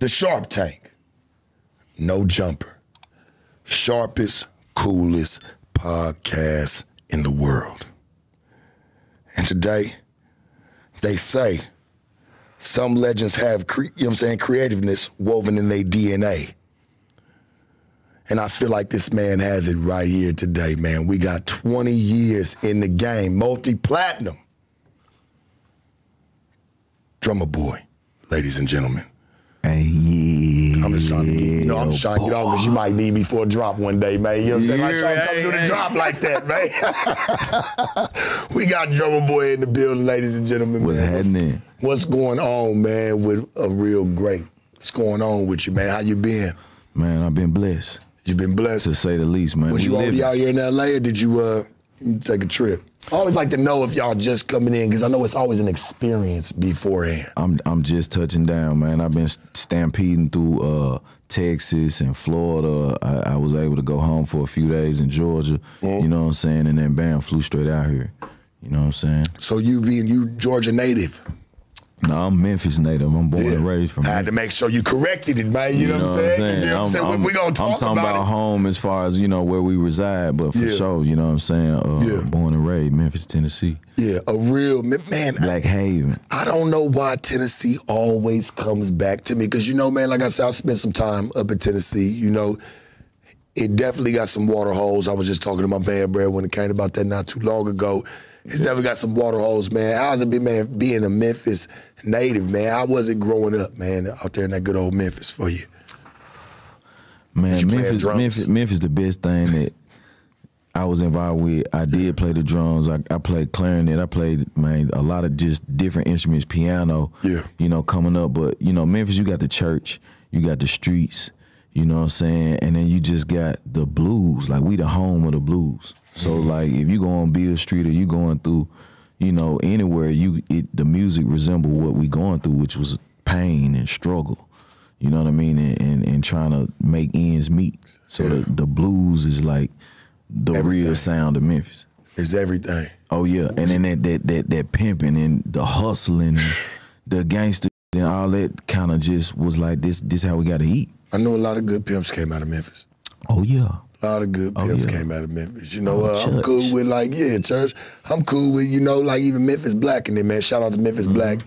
The Sharp Tank. No jumper. Sharpest, coolest podcast in the world. And today, they say some legends have, you know what I'm saying, creativeness woven in their DNA. And I feel like this man has it right here today, man. We got 20 years in the game, multi platinum. Drumma Boy, ladies and gentlemen. Hey, yeah. I'm just trying to get, you know, I'm just trying to get off because you might need me for a drop one day, man. You know what I'm saying? I'm trying to come do the drop like that, man. we got Drumma Boy in the building, ladies and gentlemen. What's man. happening? What's, what's going on, man, with a real great? What's going on with you, man? How you been? Man, I've been blessed, You've been blessed? to say the least, man. Was We you already out here in LA or did you uh take a trip? I always like to know if y'all just coming in because I know it's always an experience beforehand. I'm I'm just touching down, man. I've been stampeding through uh, Texas and Florida. I, I was able to go home for a few days in Georgia. Mm-hmm. You know what I'm saying? And then bam, flew straight out here. You know what I'm saying? So you being you Georgia native. No, I'm Memphis native. I'm born and raised from I had to make sure you corrected it, man. You, know, what I'm saying? You know what I'm saying? I'm, we gonna talk I'm talking about, about, home as far as you know where we reside, but for Yeah. sure, you know what I'm saying. Uh, Yeah. Born and raised, Memphis, Tennessee, Yeah, a real man. Black Haven. I don't know why Tennessee always comes back to me because you know, man. Like I said, I spent some time up in Tennessee. You know, it definitely got some water holes. I was just talking to my man Brad when it came about that not too long ago. It's definitely got some water holes, man. How's it been, man, being a Memphis native, man? I wasn't growing up, man, out there in that good old Memphis for you? Man, you Memphis. Memphis, Memphis, the best thing that I was involved with. I did play the drums. I, I played clarinet. I played man a lot of just different instruments, piano. Yeah. You know, coming up, but you know, Memphis, you got the church, you got the streets. You know what I'm saying? And then you just got the blues. Like we the home of the blues. So Mm-hmm. like if you go on Beale Street or you going through, you know, anywhere, you it the music resemble what we going through, which was pain and struggle. You know what I mean? And and, and trying to make ends meet. So the, the blues is like the Everything. real sound of Memphis. It's everything. Oh yeah, and then that that that that pimping and the hustling, and the gangster and all that kind of just was like this. This how we got to eat. I know a lot of good pimps came out of Memphis. Oh yeah, A lot of good Oh, pimps yeah. came out of Memphis. You know, Oh, uh, I'm cool with like, yeah, church. I'm cool with, you know, like even Memphis Black and there, man. Shout out to Memphis Black.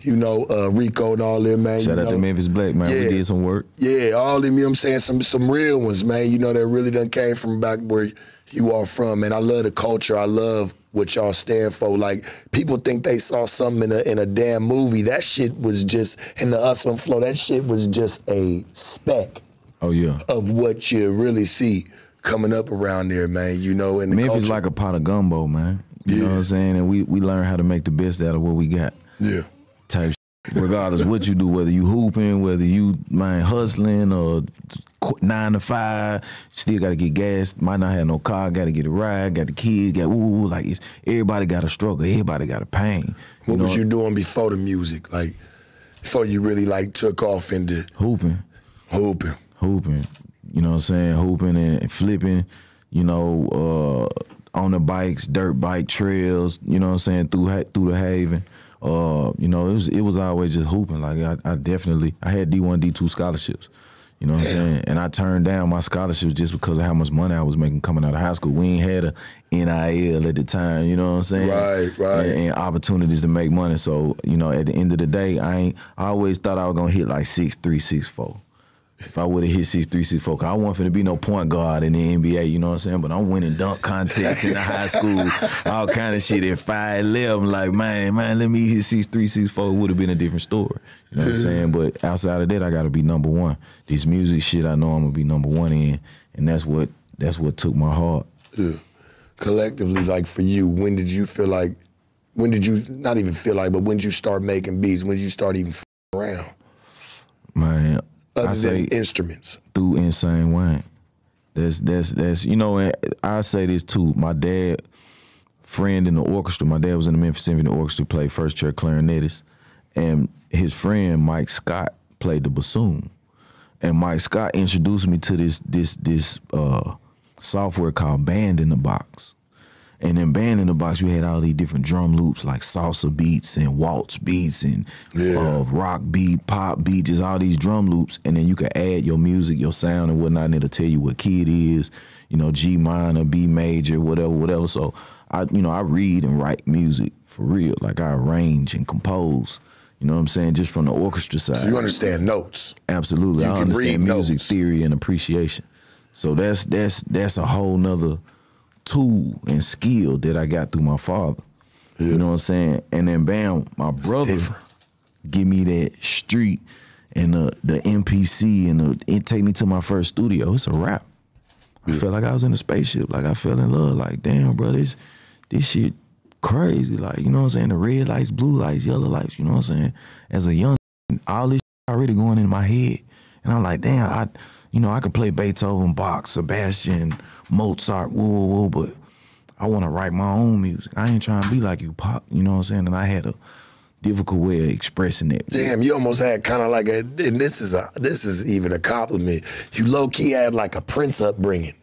You know, uh, Rico and all them, man. Mm-hmm. shout out know. to Memphis Black man. Yeah. We did some work. Yeah, all them, you know what I'm saying? Some some real ones, man. You know, that really done came from back where you are from, man. I love the culture. I love what y'all stand for. Like, people think they saw something in a in a damn movie. That shit was just in the hustle and flow, that shit was just a speck Oh yeah, of what you really see coming up around there, man. You know, and the Memphis culture. like a pot of gumbo, man. You know what I'm saying? And we we learn how to make the best out of what we got. yeah. Type. Regardless what you do, whether you hooping, whether you man hustling or nine to five, still got to get gas. Might not have no car, got to get a ride. Got the kids, got ooh, like it's, everybody got a struggle. Everybody got a pain. What know, was you doing before the music? Like before you really like took off into hooping? hooping. hooping. You know what I'm saying? Hooping and flipping, you know, uh, on the bikes, dirt bike trails, you know what I'm saying, through through the Haven. Uh, you know, it was it was always just hooping. Like I, I definitely I had D1, D2 scholarships. You know what I'm saying? And I turned down my scholarships just because of how much money I was making coming out of high school. We ain't had a NIL at the time, you know what I'm saying? Right, right. And, and opportunities to make money. So, you know, at the end of the day, I ain't I always thought I was gonna hit like six three, six four. If I would have hit six three six four, cause I wasn't to be no point guard in the NBA, you know what I'm saying? But I'm winning dunk contests in the high school, all kind of shit at five eleven. Like man, man, let me hit six three six four. It would have been a different story, you know what I'm saying? But outside of that, I got to be number one. This music shit, I know I'm gonna be number one in, and that's what that's what took my heart. Yeah. Collectively, like for you, when did you feel like? When did you not even feel like, but when did you start making beats? When did you start even f- around? Man, Other I than say instruments. through Insane Wayne. That's that's that's you know, and I say this too. My dad, friend in the orchestra. My dad was in the Memphis Symphony Orchestra, played first chair clarinetist, and his friend Mike Scott played the bassoon. And Mike Scott introduced me to this this this uh, software called Band in the Box. And then band in the box, you had all these different drum loops like salsa beats and waltz beats and Yeah. uh, rock beat, pop beat, just all these drum loops. And then you could add your music, your sound and whatnot, and it'll tell you what key it is, you know, G minor, B major, whatever, whatever. So I, you know, I read and write music for real. Like I arrange and compose. You know what I'm saying? Just from the orchestra side. So you understand notes. Absolutely. You I can understand read music notes. theory and appreciation. So that's that's that's a whole nother tool and skill that I got through my father. You know what I'm saying? And then bam, my brother different. give me that street and the the MPC and the, it take me to my first studio. It's a rap. I felt like I was in a spaceship. Like I fell in love. Like damn, bro, this this shit crazy. Like you know what I'm saying? The red lights, blue lights, yellow lights. You know what I'm saying? As a young, all this shit already going in my head, and I'm like, damn, I, you know, I could play Beethoven, Bach, Sebastian, Mozart, woo woo woo, but I want to write my own music. I ain't trying to be like you, Pop. You know what I'm saying? And I had a difficult way of expressing it. Damn, you almost had kind of like a. And this is a. This is even a compliment. You low key had like a Prince upbringing,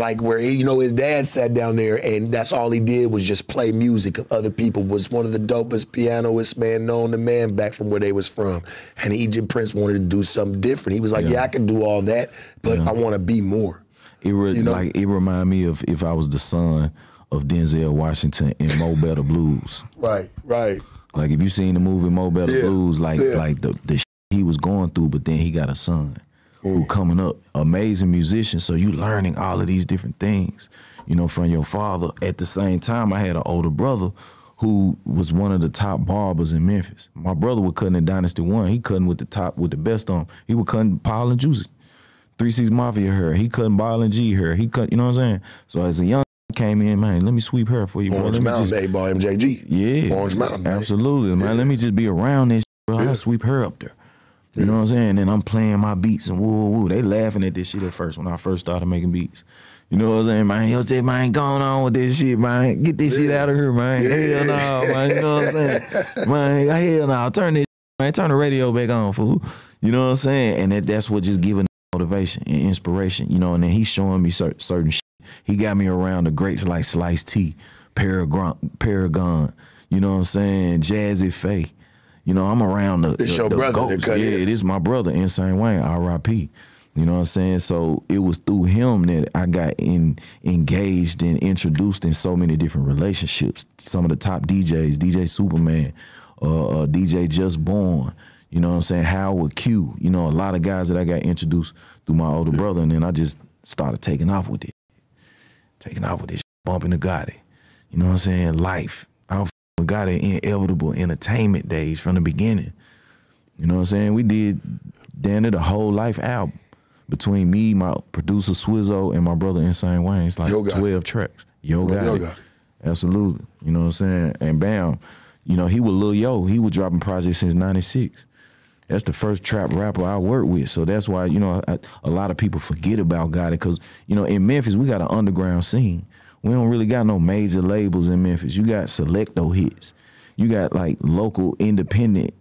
like where he, you know his dad sat down there and that's all he did was just play music of other people. Was one of the dopest pianists man known to man back from where they was from. And Egypt Prince wanted to do something different. He was like, yeah, I can do all that, but I want to be more. It re- You know? like it remind me of if I was the son of Denzel Washington in Mo Better Blues. Right, right. Like if you seen the movie Mo Better Yeah, Blues, like yeah. like the the he was going through, but then he got a son who coming up, amazing musician. So you learning all of these different things, you know, from your father. At the same time, I had an older brother who was one of the top barbers in Memphis. My brother was cutting in Dynasty One. He cutting with the top with the best on. He was cutting Paul and Juicy. Three Six Mafia hair. He cutting Ball and G hair. He cut, you know what I'm saying? So as a young came in, man, let me sweep hair for you. Orange Mound, just 8Ball MJG. yeah. Orange Mound. Absolutely, man. Let me just be around this, bro. I'll sweep her up there. You know what I'm saying? And I'm playing my beats and woo woo. They laughing at this shit at first when I first started making beats. You know what I'm saying, man? Yo, J, man, going on with this shit, man. Get this shit out of here, man. Hell no, man. You know what I'm saying? Man, hell no. Turn this, man. Turn the radio back on, fool. You know what I'm saying? And that, that's what just giving motivation and inspiration, you know. And then he's showing me cer- certain shit. He got me around the greats like Slice T, Paragon, Paragon. You know what I'm saying? Jazze Pha. You know, I'm around the. This the, your the brother that cut Yeah, it is my brother, Insane Wayne, R.I.P. You know what I'm saying? So it was through him that I got in engaged and introduced in so many different relationships. Some of the top DJs, DJ Superman, uh, uh, DJ Just Born. You know what I'm saying? Howard Q. You know, a lot of guys that I got introduced through my older brother, and then I just started taking off with it, taking off with this, bumping the Gotti. You know what I'm saying? Life. F- with Gotti inevitable entertainment days from the beginning. You know what I'm saying? We did damn near the whole life album between me, my producer Swizzo, and my brother Insane Wayne. It's like Gotti. 12 tracks. Yo got Yo it. Gotti. Absolutely. You know what I'm saying? And bam, you know, he was Lil Yo. He was dropping projects since 96. That's the first trap rapper I worked with. So that's why, you know, I, a lot of people forget about Gotti because, you know, in Memphis, we got an underground scene. We don't really got no major labels in Memphis. You got Select-O-Hits. You got like local independent,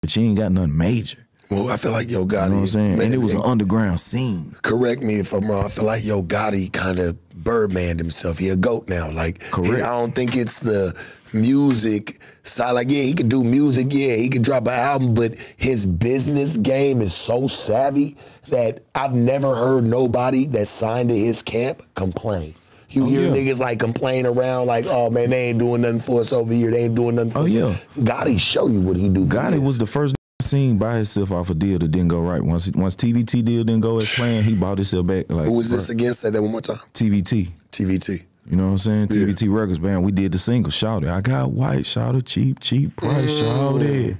but you ain't got nothing major. Well, I feel like Yo Gotti. You know what I'm saying? man, and it was an underground scene. correct me if I'm wrong. I feel like Yo Gotti kind of Birdman himself. He a goat now. Like, Correct. I don't think it's the music side. Like, yeah, he could do music. Yeah, he could drop an album, but his business game is so savvy that I've never heard nobody that signed to his camp complain. You oh, hear yeah. niggas like complain around like, oh man, they ain't doing nothing for us over here. They ain't doing nothing for Oh, us. yeah. Gotti show you what he do. Gotti was the first seen by himself off a deal that didn't go right. Once once TVT deal didn't go as planned, he bought himself back. Like Who was this again? Say that one more time. TVT. TVT. You know what I'm saying? TVT Records, man. We did the single, shout it. I got white, shout it, cheap, cheap price, mm. shout it.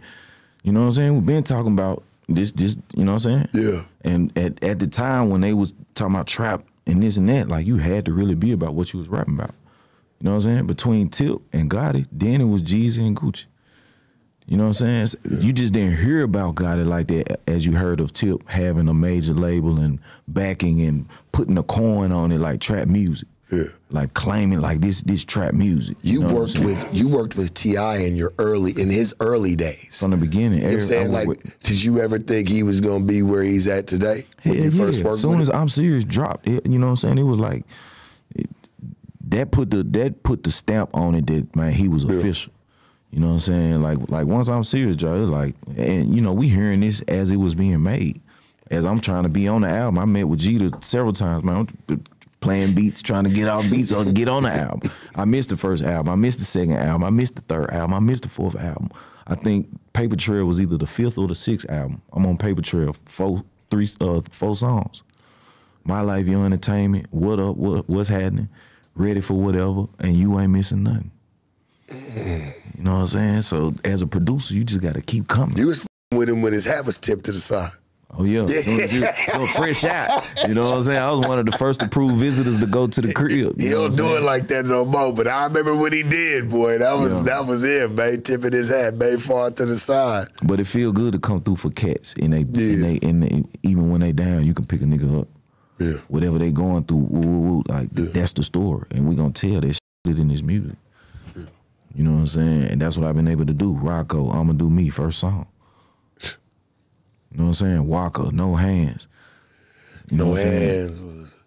You know what I'm saying? We've been talking about this, this, you know what I'm saying? Yeah. And at, at the time when they was talking about trap and this and that, like you had to really be about what you was rapping about. You know what I'm saying? Between Tip and Gotti, then it was Jeezy and Gucci. You know what I'm saying? So You just didn't hear about Gotti like that as you heard of Tip having a major label and backing and putting a coin on it like trap music. Yeah. Like claiming like this this trap music. You know worked with you worked with T.I. in your early in his early days. from the beginning. You know Every- saying? Like, with- did you ever think he was gonna be where he's at today when Hell you first yeah. worked As soon as? I'm serious dropped, it, you know what I'm saying? It was like it- that put the that put the stamp on it that man he was official. You know what I'm saying? Like like once I'm serious, Joe, like and you know we hearing this as it was being made. As I'm trying to be on the album, I met with Jeter several times, man. I'm playing beats, trying to get off beats or get on the album. I missed the first album. I missed the second album. I missed the third album. I missed the fourth album. I think Paper Trail was either the fifth or the sixth album. I'm on Paper Trail, four, three, uh, four songs. My Life, Your Entertainment, What Up, what, What's Happening, Ready for Whatever, and You Ain't Missing Nothing. You know what I'm saying? So as a producer, you just got to keep coming. You was with him when his hat was tipped to the side. Oh yeah, soon as you, so fresh out. You know what I'm saying? I was one of the first approved visitors to go to the crib. He don't do it like that no more. But I remember what he did, boy. That was Yeah. that was it, man. Tipping his hat, man, far to the side. But it feel good to come through for cats, and they, Yeah. and they, and they, even when they down, you can pick a nigga up. Yeah. Whatever they going through, woo, woo, woo, like that's the story, and we gonna tell that shit in this music. You know what I'm saying? And that's what I've been able to do. Rocco, I'ma do me first song. You know what I'm saying? Waka, no hands. You know No what I'm saying? hands was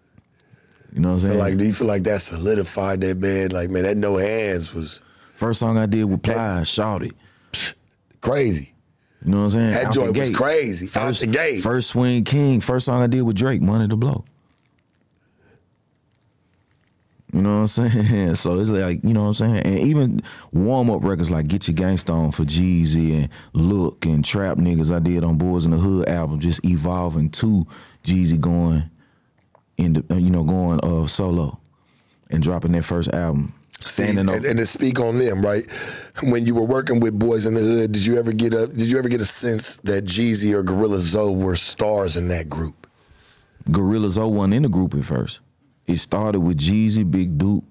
You know what I'm saying? like. Do you feel like that solidified that man? Like man, that no hands was First song I did with Plies, Shawty. crazy. You know what I'm saying? That Out joint was crazy. Out First, the gate. First Swing King. First song I did with Drake, Money to Blow. You know what I'm saying? So it's like, you know what I'm saying? And even warm up records like Get Your Gangsta On for Jeezy and Look and Trap Niggas I did on Boys in the Hood album, just evolving to Jeezy going in the, you know, going uh, solo and dropping that first album. See, Standing and, up. and to speak on them, right? When you were working with Boys in the Hood, did you ever get a did you ever get a sense that Jeezy or Gorilla Zoe were stars in that group? Gorilla Zoe wasn't in the group at first. It started with Jeezy, Big Duke,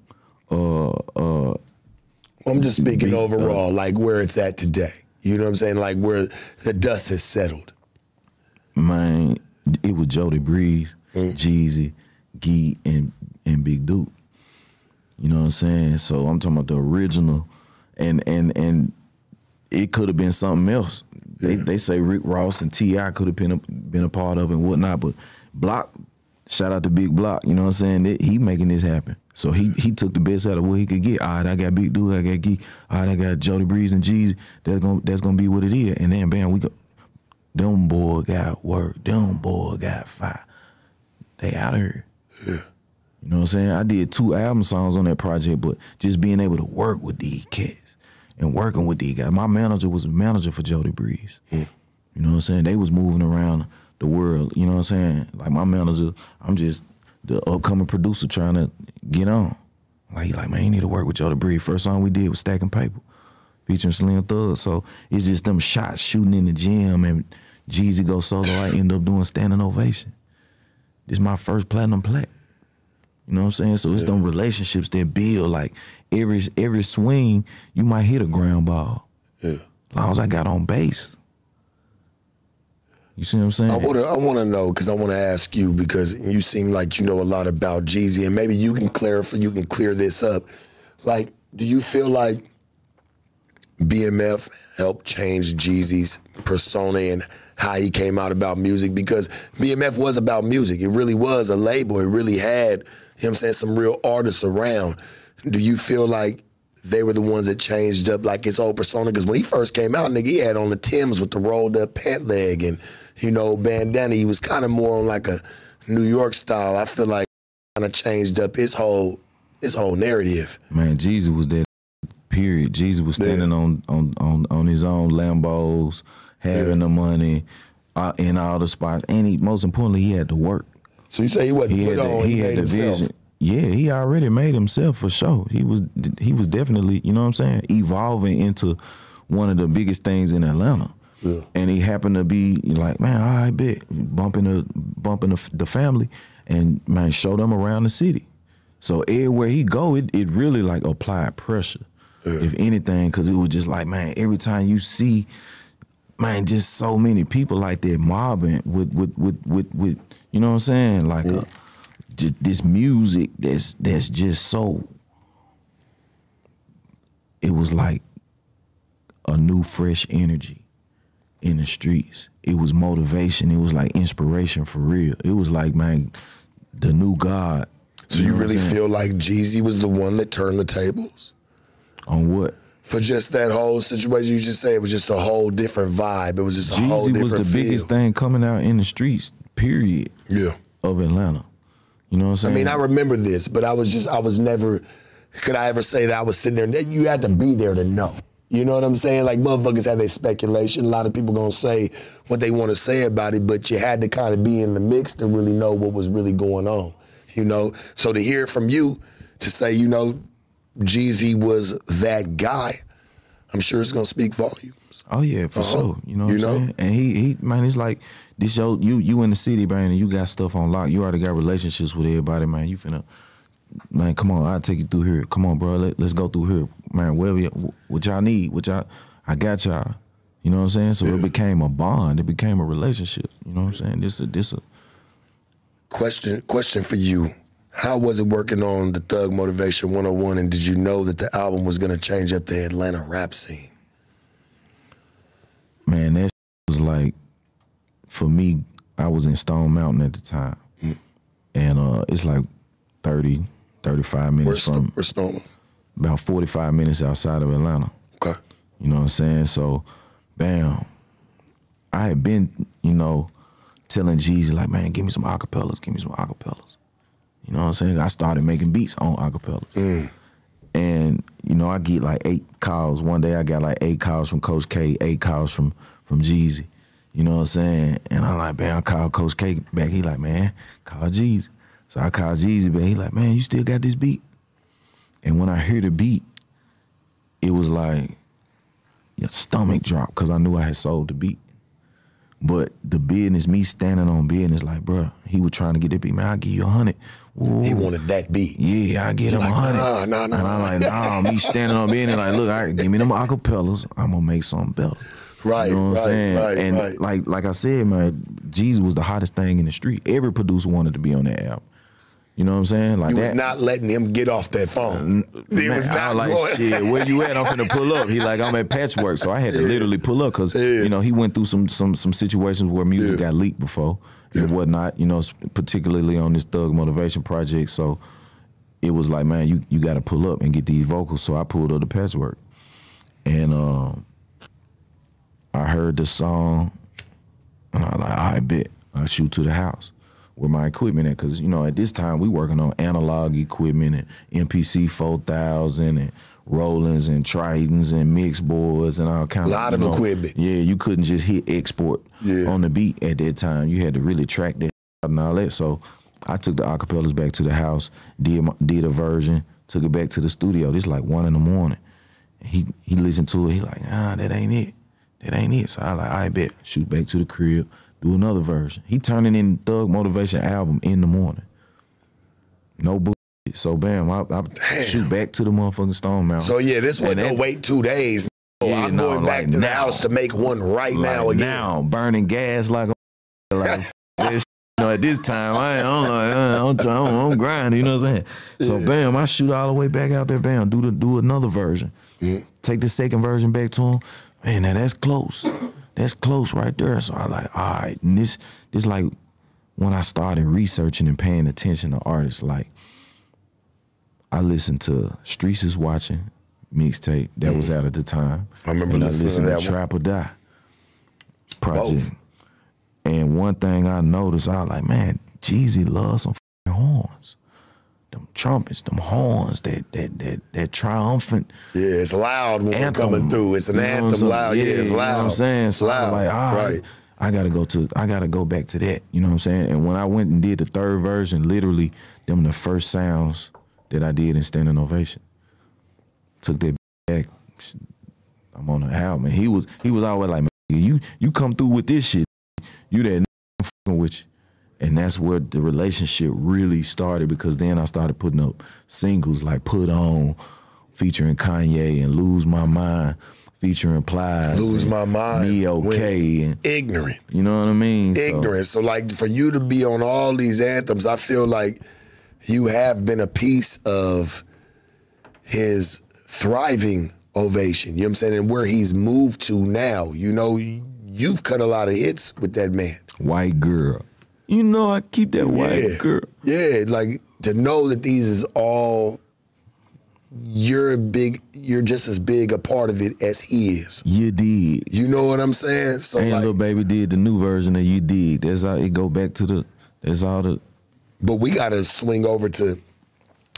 uh, uh, I'm just speaking Big, uh, overall, like where it's at today. You know what I'm saying? Like where the dust has settled. man, it was Jody Breeze, Mm. Jeezy, Gee, and and Big Duke. You know what I'm saying? So I'm talking about the original, and and and it could have been something else. They they say Rick Ross and T.I. could have been a, been a part of it and whatnot, but Block, shout out to Big Block. You know what I'm saying? That- he making this happen. So he he took the best out of what he could get. All right, I got Big Duke, I got Gee, all right, I got Jody Breeze and Jeezy. That's gonna that's gonna be what it is. And then bam, we go. Them boy got work. Them boy got fire. They out of here. You know what I'm saying? I did two album songs on that project, but just being able to work with these cats and working with these guys. My manager was a manager for Jody Breeze. Yeah. You know what I'm saying? They was moving around the world. You know what I'm saying? Like my manager, I'm just the upcoming producer trying to get on. Like, he like, man, you need to work with y'all to Breeze. First song we did was Stacking Paper, featuring Slim Thug. So it's just them shots shooting in the gym and Jeezy go solo. I end up doing standing ovation. This is my first platinum plaque. You know what I'm saying? So it's them relationships that build. Like every every swing, you might hit a ground ball. Yeah. As long as I got on base. You see what I'm saying? I want to I know because I want to ask you because you seem like you know a lot about Jeezy and maybe you can clarify you can clear this up. Like, do you feel like BMF helped change Jeezy's persona and how he came out about music? Because BMF was about music. It really was a label. It really had, you know I'm saying, some real artists around. Do you feel like they were the ones that changed up like his old persona? Because when he first came out, nigga, he had on the Tims with the rolled up pant leg and, you know, bandana. He was kind of more on like a New York style. I feel like kind of changed up his whole his whole narrative. Man, Jeezy was that period. Jeezy was standing on, on on on his own Lambos, having the money uh, in all the spots, and he most importantly he had to work. So you say he wasn't He put had on, the, he, he had the himself. vision. Yeah, he already made himself for sure. He was he was definitely, you know what I'm saying, evolving into one of the biggest things in Atlanta. Yeah. And he happened to be like, man, all right, bet bumping the bumping the, the family, and man, show them around the city. So everywhere he go, it, it really like applied pressure, if anything, because it was just like, man, every time you see, man, just so many people like that mobbing with with with with, with you know what I'm saying, like uh just this music that's that's just so. It was like a new fresh energy in the streets. It was motivation. It was like inspiration for real. It was like man, the new God So you, know really feel like Jeezy was the one that turned the tables on what? for just that whole situation? You just say it was just a whole different vibe. It was just a whole Jeezy different was the feel. biggest thing coming out in the streets. Period Yeah. of Atlanta. You know what I'm saying? I mean, I remember this, but I was just, I was never, could I ever say that I was sitting there? You had to be there to know. You know what I'm saying? Like motherfuckers have their speculation. A lot of people gonna say what they want to say about it, but you had to kind of be in the mix to really know what was really going on. You know, so to hear from you to say, you know, Jeezy was that guy, I'm sure it's gonna speak volumes. Oh yeah, for Uh-huh. sure. You know what You I'm know? saying? And he he man, it's like this yo you you in the city, man, and you got stuff on lock. You already got relationships with everybody, man. You finna man, come on, I'll take you through here. Come on, bro. Let, let's go through here. Man, whatever y- what y'all need, what y'all I got y'all. You know what I'm saying? So it became a bond. It became a relationship. You know what I'm saying? This a this a Question question for you. How was it working on the Thug Motivation 101 and did you know that the album was gonna change up the Atlanta rap scene? man, that was like for me, I was in Stone Mountain at the time. And uh it's like 30, 35 minutes Where's, from where's about 45 minutes outside of Atlanta. Okay. You know what I'm saying? So, bam. I had been, you know, telling Jeezy, like, man, give me some acapellas, give me some acapellas. You know what I'm saying? I started making beats on acapellas. Mm. And, you know, I get like eight calls. One day I got like eight calls from Coach K, eight calls from from Jeezy. You know what I'm saying? And I'm like, man, I called Coach K back. He like, man, call Jeezy. So I called Jeezy back. He like, man, you still got this beat? And when I hear the beat, it was like your stomach dropped because I knew I had sold the beat. But the business, me standing on business, like, bruh, he was trying to get that beat. Man, I'll give you a hundred. He wanted that beat. yeah, I get him a like, hundred. nah, nah, nah, And I'm like, nah, me standing on business, like, look, all right, give me them acapellas. I'm gonna make something better. Right, You know what right, I'm saying? right, and right. like like I said, man, Jeezy was the hottest thing in the street. Every producer wanted to be on that album. You know what I'm saying? Like He that. was not letting him get off that phone. He Man, was I not was like, going. shit, where you at? I'm finna pull up. He like, I'm at Patchwerk, so I had to literally pull up because Yeah. you know he went through some some some situations where music Yeah. got leaked before and whatnot. You know, particularly on this Thug Motivation project. So it was like, man, you you got to pull up and get these vocals. So I pulled up the Patchwerk, and um, I heard the song, and I was like, I bet I shoot to the house where my equipment at, because you know at this time we working on analog equipment and MPC four thousand and Rolands and Tritons and mix boards and all kind of a Lot of of know, equipment. Yeah, you couldn't just hit export Yeah. on the beat at that time. You had to really track that and all that. So I took the acapellas back to the house, did my, did a version, took it back to the studio. This like one in the morning. He he listened to it. He like, ah, that ain't it. That ain't it. So I like, I bet. Shoot back to the crib, do another version. He turning in Thug Motivation album in the morning. No bullshit. So bam, I, I shoot back to the motherfucking Stone Mountain. So yeah, this wasn't no wait two days. Oh, Yeah, I'm no, going back like to the now. house to make one right now again. now, burning gas like a like this. You know, at this time, I ain't, I'm like, I'm, trying, I'm, I'm grinding. You know what I'm saying? So bam, I shoot all the way back out there. Bam, do the do another version. Yeah. Take the second version back to him. Man, now that's close. That's close right there. So I like, all right. And this this like when I started researching and paying attention to artists. Like I listened to Streets is Watching mixtape that was mm. out at the time. I remember and listening to I listened that to one. Trap or Die project. Both. And one thing I noticed, I was like, man, Jeezy loves some horns. Trumpets, them horns, that that that that triumphant Yeah, it's loud when anthem. coming through. It's an You know anthem loud. Yeah, it's you loud. know what I'm saying? It's So loud. like, all right. I gotta go to I gotta go back to that. You know what I'm saying? And when I went and did the third version, literally them the first sounds that I did in standing ovation. Took that back. I'm on the album. And he was he was always like, man, you you come through with this shit, you that fucking with you. And that's where the relationship really started because then I started putting up singles like Put On, featuring Kanye and Lose My Mind, featuring Plies. Lose My Mind Me Okay. And Ignorant. you know what I mean? So- Ignorant. So like for you to be on all these anthems, I feel like you have been a piece of his thriving ovation. You know what I'm saying? And where he's moved to now. You know, you've cut a lot of hits with that man. white girl. You know I keep that white Yeah. girl. Yeah, like to know that these is all you're big you're just as big a part of it as he is. You did. You know what I'm saying? So And like, Lil Baby did the new version of you did. That's how it go back to the. That's all the. but we gotta swing over to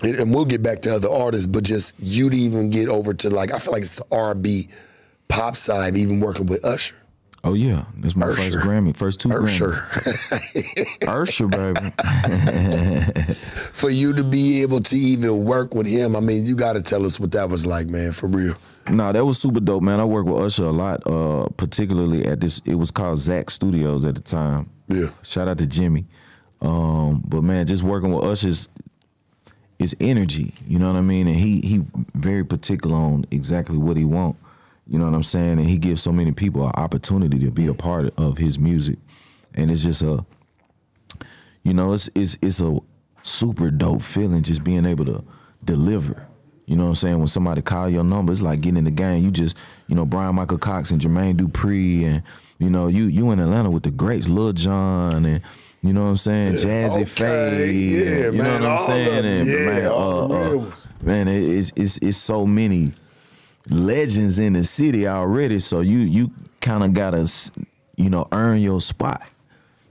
and we'll get back to other artists, but just you to even get over to like I feel like it's the R&B pop side, even working with Usher. Oh yeah, that's my first Grammy, first two Usher. Grammys. Usher, baby. For you to be able to even work with him, I mean, you gotta tell us what that was like, man, for real. No, that was super dope, man. I worked with Usher a lot, uh, particularly at this. It was called Zach Studios at the time. Yeah. Shout out to Jimmy. Um, but man, just working with Usher's is energy. You know what I mean? And he he very particular on exactly what he want. You know what I'm saying? And he gives so many people an opportunity to be a part of his music. And it's just a you know, it's it's it's a super dope feeling just being able to deliver. You know what I'm saying? When somebody call your number, it's like getting in the game. You just, you know, Bryan-Michael Cox and Jermaine Dupri and you know, you you in Atlanta with the greats, Lil Jon and you know what I'm saying, Jazzy Okay, Faye. yeah, and, you man, know what I'm saying? them, and yeah, man, uh, uh, man, it- it's it's it's so many legends in the city already. So you you kind of gotta, you know, earn your spot.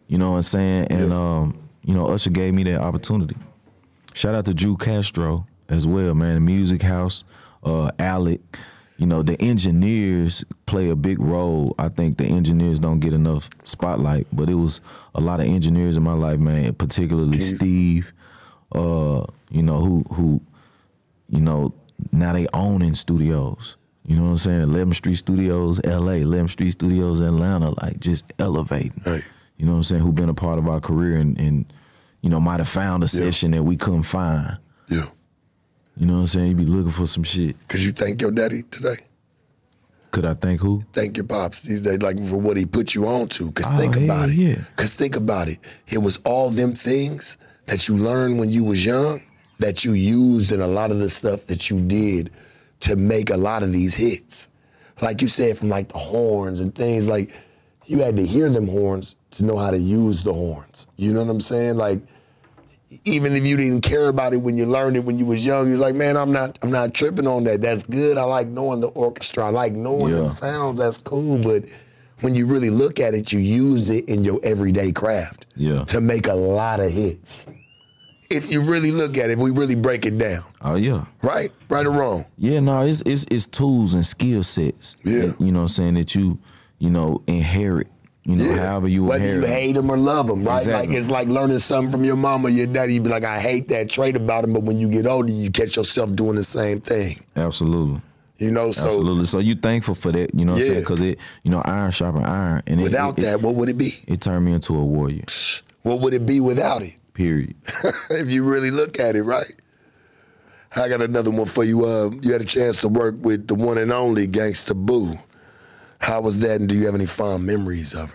You know what I'm saying? And um, you know, Usher gave me that opportunity. Shout out to Drew Castro as well, man. The Music House, uh, Alec. You know, the engineers play a big role. I think the engineers don't get enough spotlight, but it was a lot of engineers in my life, man. Particularly Steve. Uh, you know who who, you know now they own in studios. You know what I'm saying? 11th Street Studios, L.A., 11th Street Studios, Atlanta, like just elevating. Right. You know what I'm saying? Who been a part of our career and, and you know might have found a session that we couldn't find. Yeah. You know what I'm saying? You be looking for some shit. Could you thank your daddy today? Could I thank who? Thank your pops these days, like for what he put you on to. Cause Oh, think hell about it. yeah. Cause think about it. It was all them things that you learned when you was young that you used in a lot of the stuff that you did to make a lot of these hits. Like you said, from like the horns and things like you had to hear them horns to know how to use the horns. You know what I'm saying? Like even if you didn't care about it when you learned it when you was young, he's like, man, I'm not, I'm not tripping on that. That's good. I like knowing the orchestra. I like knowing Yeah. them sounds. That's cool. But when you really look at it, you use it in your everyday craft Yeah. to make a lot of hits. If you really look at it, if we really break it down, Oh yeah. right, right or wrong, Yeah, no, it's it's it's tools and skill sets. Yeah. that, you know what I'm saying that you, you know, inherit. You know, Yeah. however you whether inherit. you hate them or love them, right? Exactly. Like it's like learning something from your mama, your daddy. You'd be like, I hate that trait about him, but when you get older, you catch yourself doing the same thing. Absolutely. You know, so Absolutely. So you thankful for that, you know what I'm saying? Because it, you know, iron sharpen iron. And without it, that, what would it be? it, it turned me into a warrior. What would it be without it? Period. if you really look at it, right? I got another one for you. Uh, you had a chance to work with the one and only Gangsta Boo. How was that, and do you have any fond memories of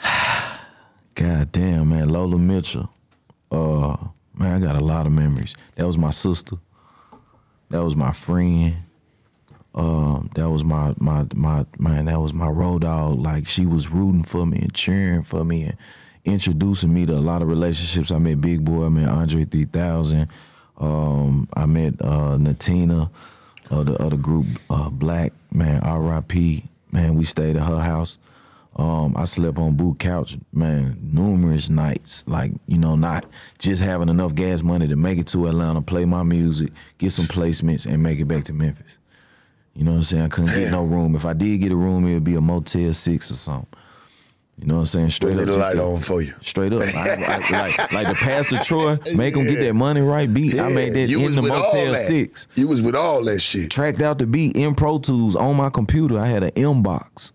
her? God damn, man. Lola Mitchell. Uh, man, I got a lot of memories. That was my sister. That was my friend. Um, that was my my my man. That was my road dog. Like she was rooting for me and cheering for me and introducing me to a lot of relationships. I met Big Boy. I met Andre 3000. Um, I met uh, Natina of the other group, uh, Black man. R.I.P. Man, we stayed at her house. Um, I slept on boot couch, man, numerous nights. Like, you know, not just having enough gas money to make it to Atlanta, play my music, get some placements, and make it back to Memphis. You know what I'm saying? I couldn't get no room. If I did get a room, it would be a Motel Six or something. You know what I'm saying? Straight up, just light to- on for you. Straight up, I, I, like like the Pastor Troy, make them get that money right. Beat I made that you in the Motel. Six You was with all that shit. tracked out the beat in Pro Tools on my computer. I had an Mbox,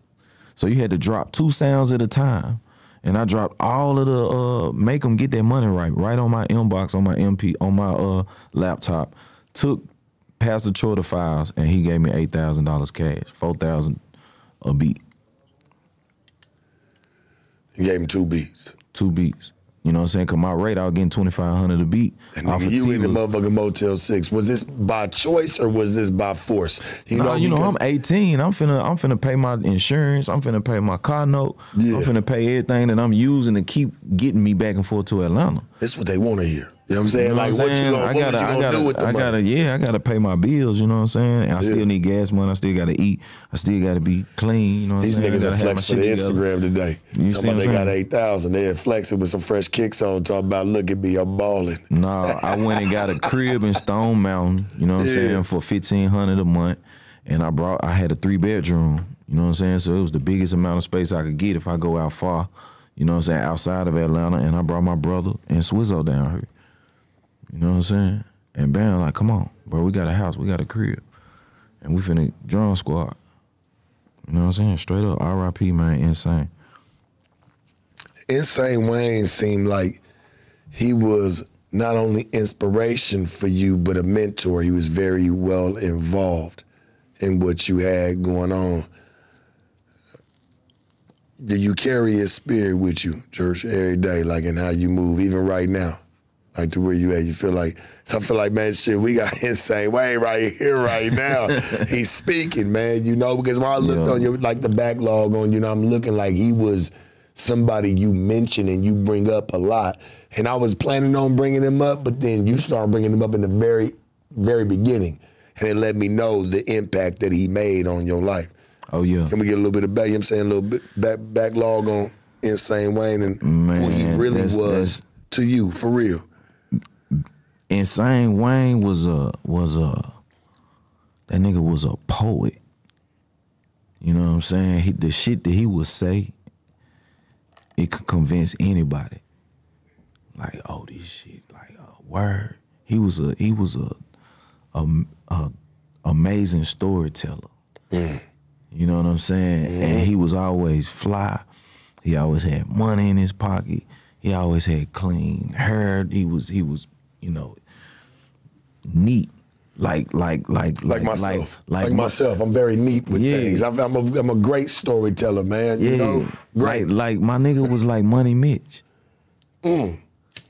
so you had to drop two sounds at a time, and I dropped all of the uh, make them get their money right, right on my Mbox on my MP on my uh, laptop. Took Pastor Troy the files, and he gave me eight thousand dollars cash, four thousand a beat, You gave him two beats. two beats. You know what I'm saying? Cause my rate, I was getting twenty five hundred a beat. And off nigga, you in the motherfucking Motel Six. Was this by choice or was this by force? You Nah, you know, I'm 18. I'm finna, I'm finna pay my insurance. I'm finna pay my car note. Yeah. I'm finna pay everything that I'm using to keep getting me back and forth to Atlanta. This what they want to hear. You know what I'm saying? You know like, what I'm what you gonna, gotta, you gonna gotta, do with the I money? gotta, yeah, I gotta pay my bills. You know what I'm saying? And I Yeah. still need gas money. I still gotta eat. I still gotta be clean. You know what These I'm saying? I niggas are flexing for the shit together. Instagram today. You see talking about they got saying? 8,000. They're flexing with some fresh kicks on, talking about, look at me, I'm balling. No, I went and got a crib in Stone Mountain. You know what I'm saying for fifteen hundred a month, and I brought. I had a three bedroom. You know what I'm saying? So it was the biggest amount of space I could get if I go out far. You know what I'm saying? Outside of Atlanta, and I brought my brother and Swizzo down here. You know what I'm saying? And bam, like, come on, bro, we got a house, we got a crib, and we finna drum squad. You know what I'm saying? Straight up, R.I.P. Man, insane. Insane Wayne seemed like he was not only inspiration for you, but a mentor. He was very well involved in what you had going on. Do you carry his spirit with you, church, every day, like in how you move, even right now? Like to where you at, you feel like so I feel like man, shit, we got insane Wayne right here, right now. He's speaking, man. You know, because when I looked Yeah. on your like the backlog on, you know, I'm looking like he was somebody you mention and you bring up a lot. And I was planning on bringing him up, but then you start bringing him up in the very, very beginning, and it let me know the impact that he made on your life. Oh yeah. Can we get a little bit of back? You know I'm saying a little bit back backlog on Insane Wayne and who he really that's- was that's- to you for real. Insane Wayne was a was a that nigga was a poet. You know what I'm saying? He, the shit that he would say, it could convince anybody. Like, oh, this shit, like a word. He was a he was a, a, a amazing storyteller. Yeah. You know what I'm saying? And he was always fly. He always had money in his pocket. He always had clean hair. He was he was, you know, neat. Like like like Like myself, like, my- myself, I'm very neat with Yeah. things. I'm, I'm, a, I'm a great storyteller, man. Yeah, You know, great. like like my nigga was like Money Mitch. Mm.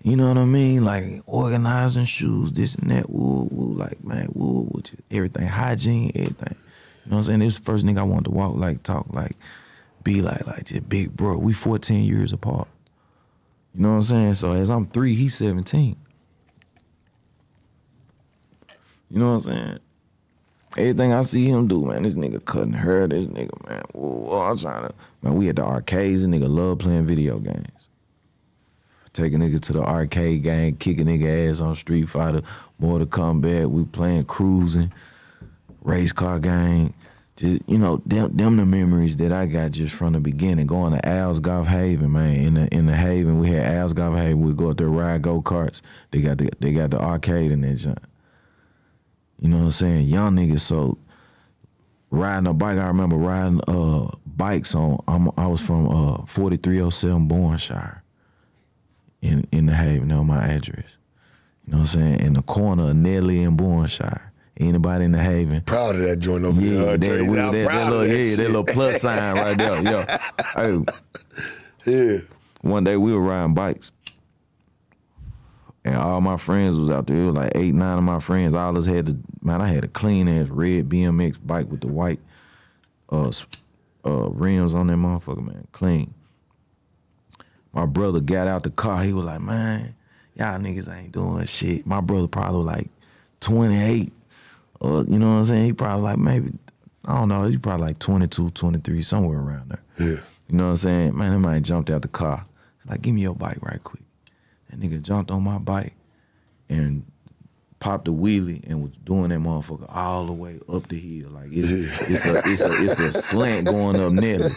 You know what I mean? Like organizing shoes, this and that. Woo, woo, like man, woo, woo, everything, hygiene, everything. You know what I'm saying? This the first nigga I wanted to walk like, talk like, be like, like just big bro. We 14 years apart. You know what I'm saying? So as I'm three, he's 17. You know what I'm saying? Everything I see him do, man, this nigga cutting hair, this nigga, man, whoa, I'm trying to, man, we at the arcades, and nigga love playing video games. Take a nigga to the arcade game, kick a nigga ass on Street Fighter, Mortal Kombat, we playing cruising, race car game. Just, you know, them, them the memories that I got just from the beginning. Going to Al's Golf Haven, man. In the in the Haven, we had Al's Golf Haven. We go up there ride go karts. They got the they got the arcade in that joint. You know what I'm saying? Young niggas, so riding a bike. I remember riding uh bikes on. I'm, I was from uh 4307 Bourneshire in in the Haven. That was my address. You know what I'm saying? In the corner of Nelly and Bourneshire. Anybody in the Haven? Proud of that joint over Yeah, there. that, we- that, that of little, that yeah, that little plus sign right there. Yeah. Hey, Yeah. one day we were riding bikes. And all my friends was out there. It was like eight, nine of my friends. All us had the man. I had a clean ass red BMX bike with the white uh uh rims on that motherfucker, man. Clean. My brother got out the car. He was like, "Man, y'all niggas ain't doing shit." My brother probably like twenty eight, or you know what I'm saying. He probably like maybe I don't know. He probably like 22, 23, somewhere around there. Yeah. You know what I'm saying? Man, that man jumped out the car. He's like, give me your bike right quick. That nigga jumped on my bike and popped a wheelie and was doing that motherfucker all the way up the hill. Like it's it's a it's a it's a slant going up Nelly.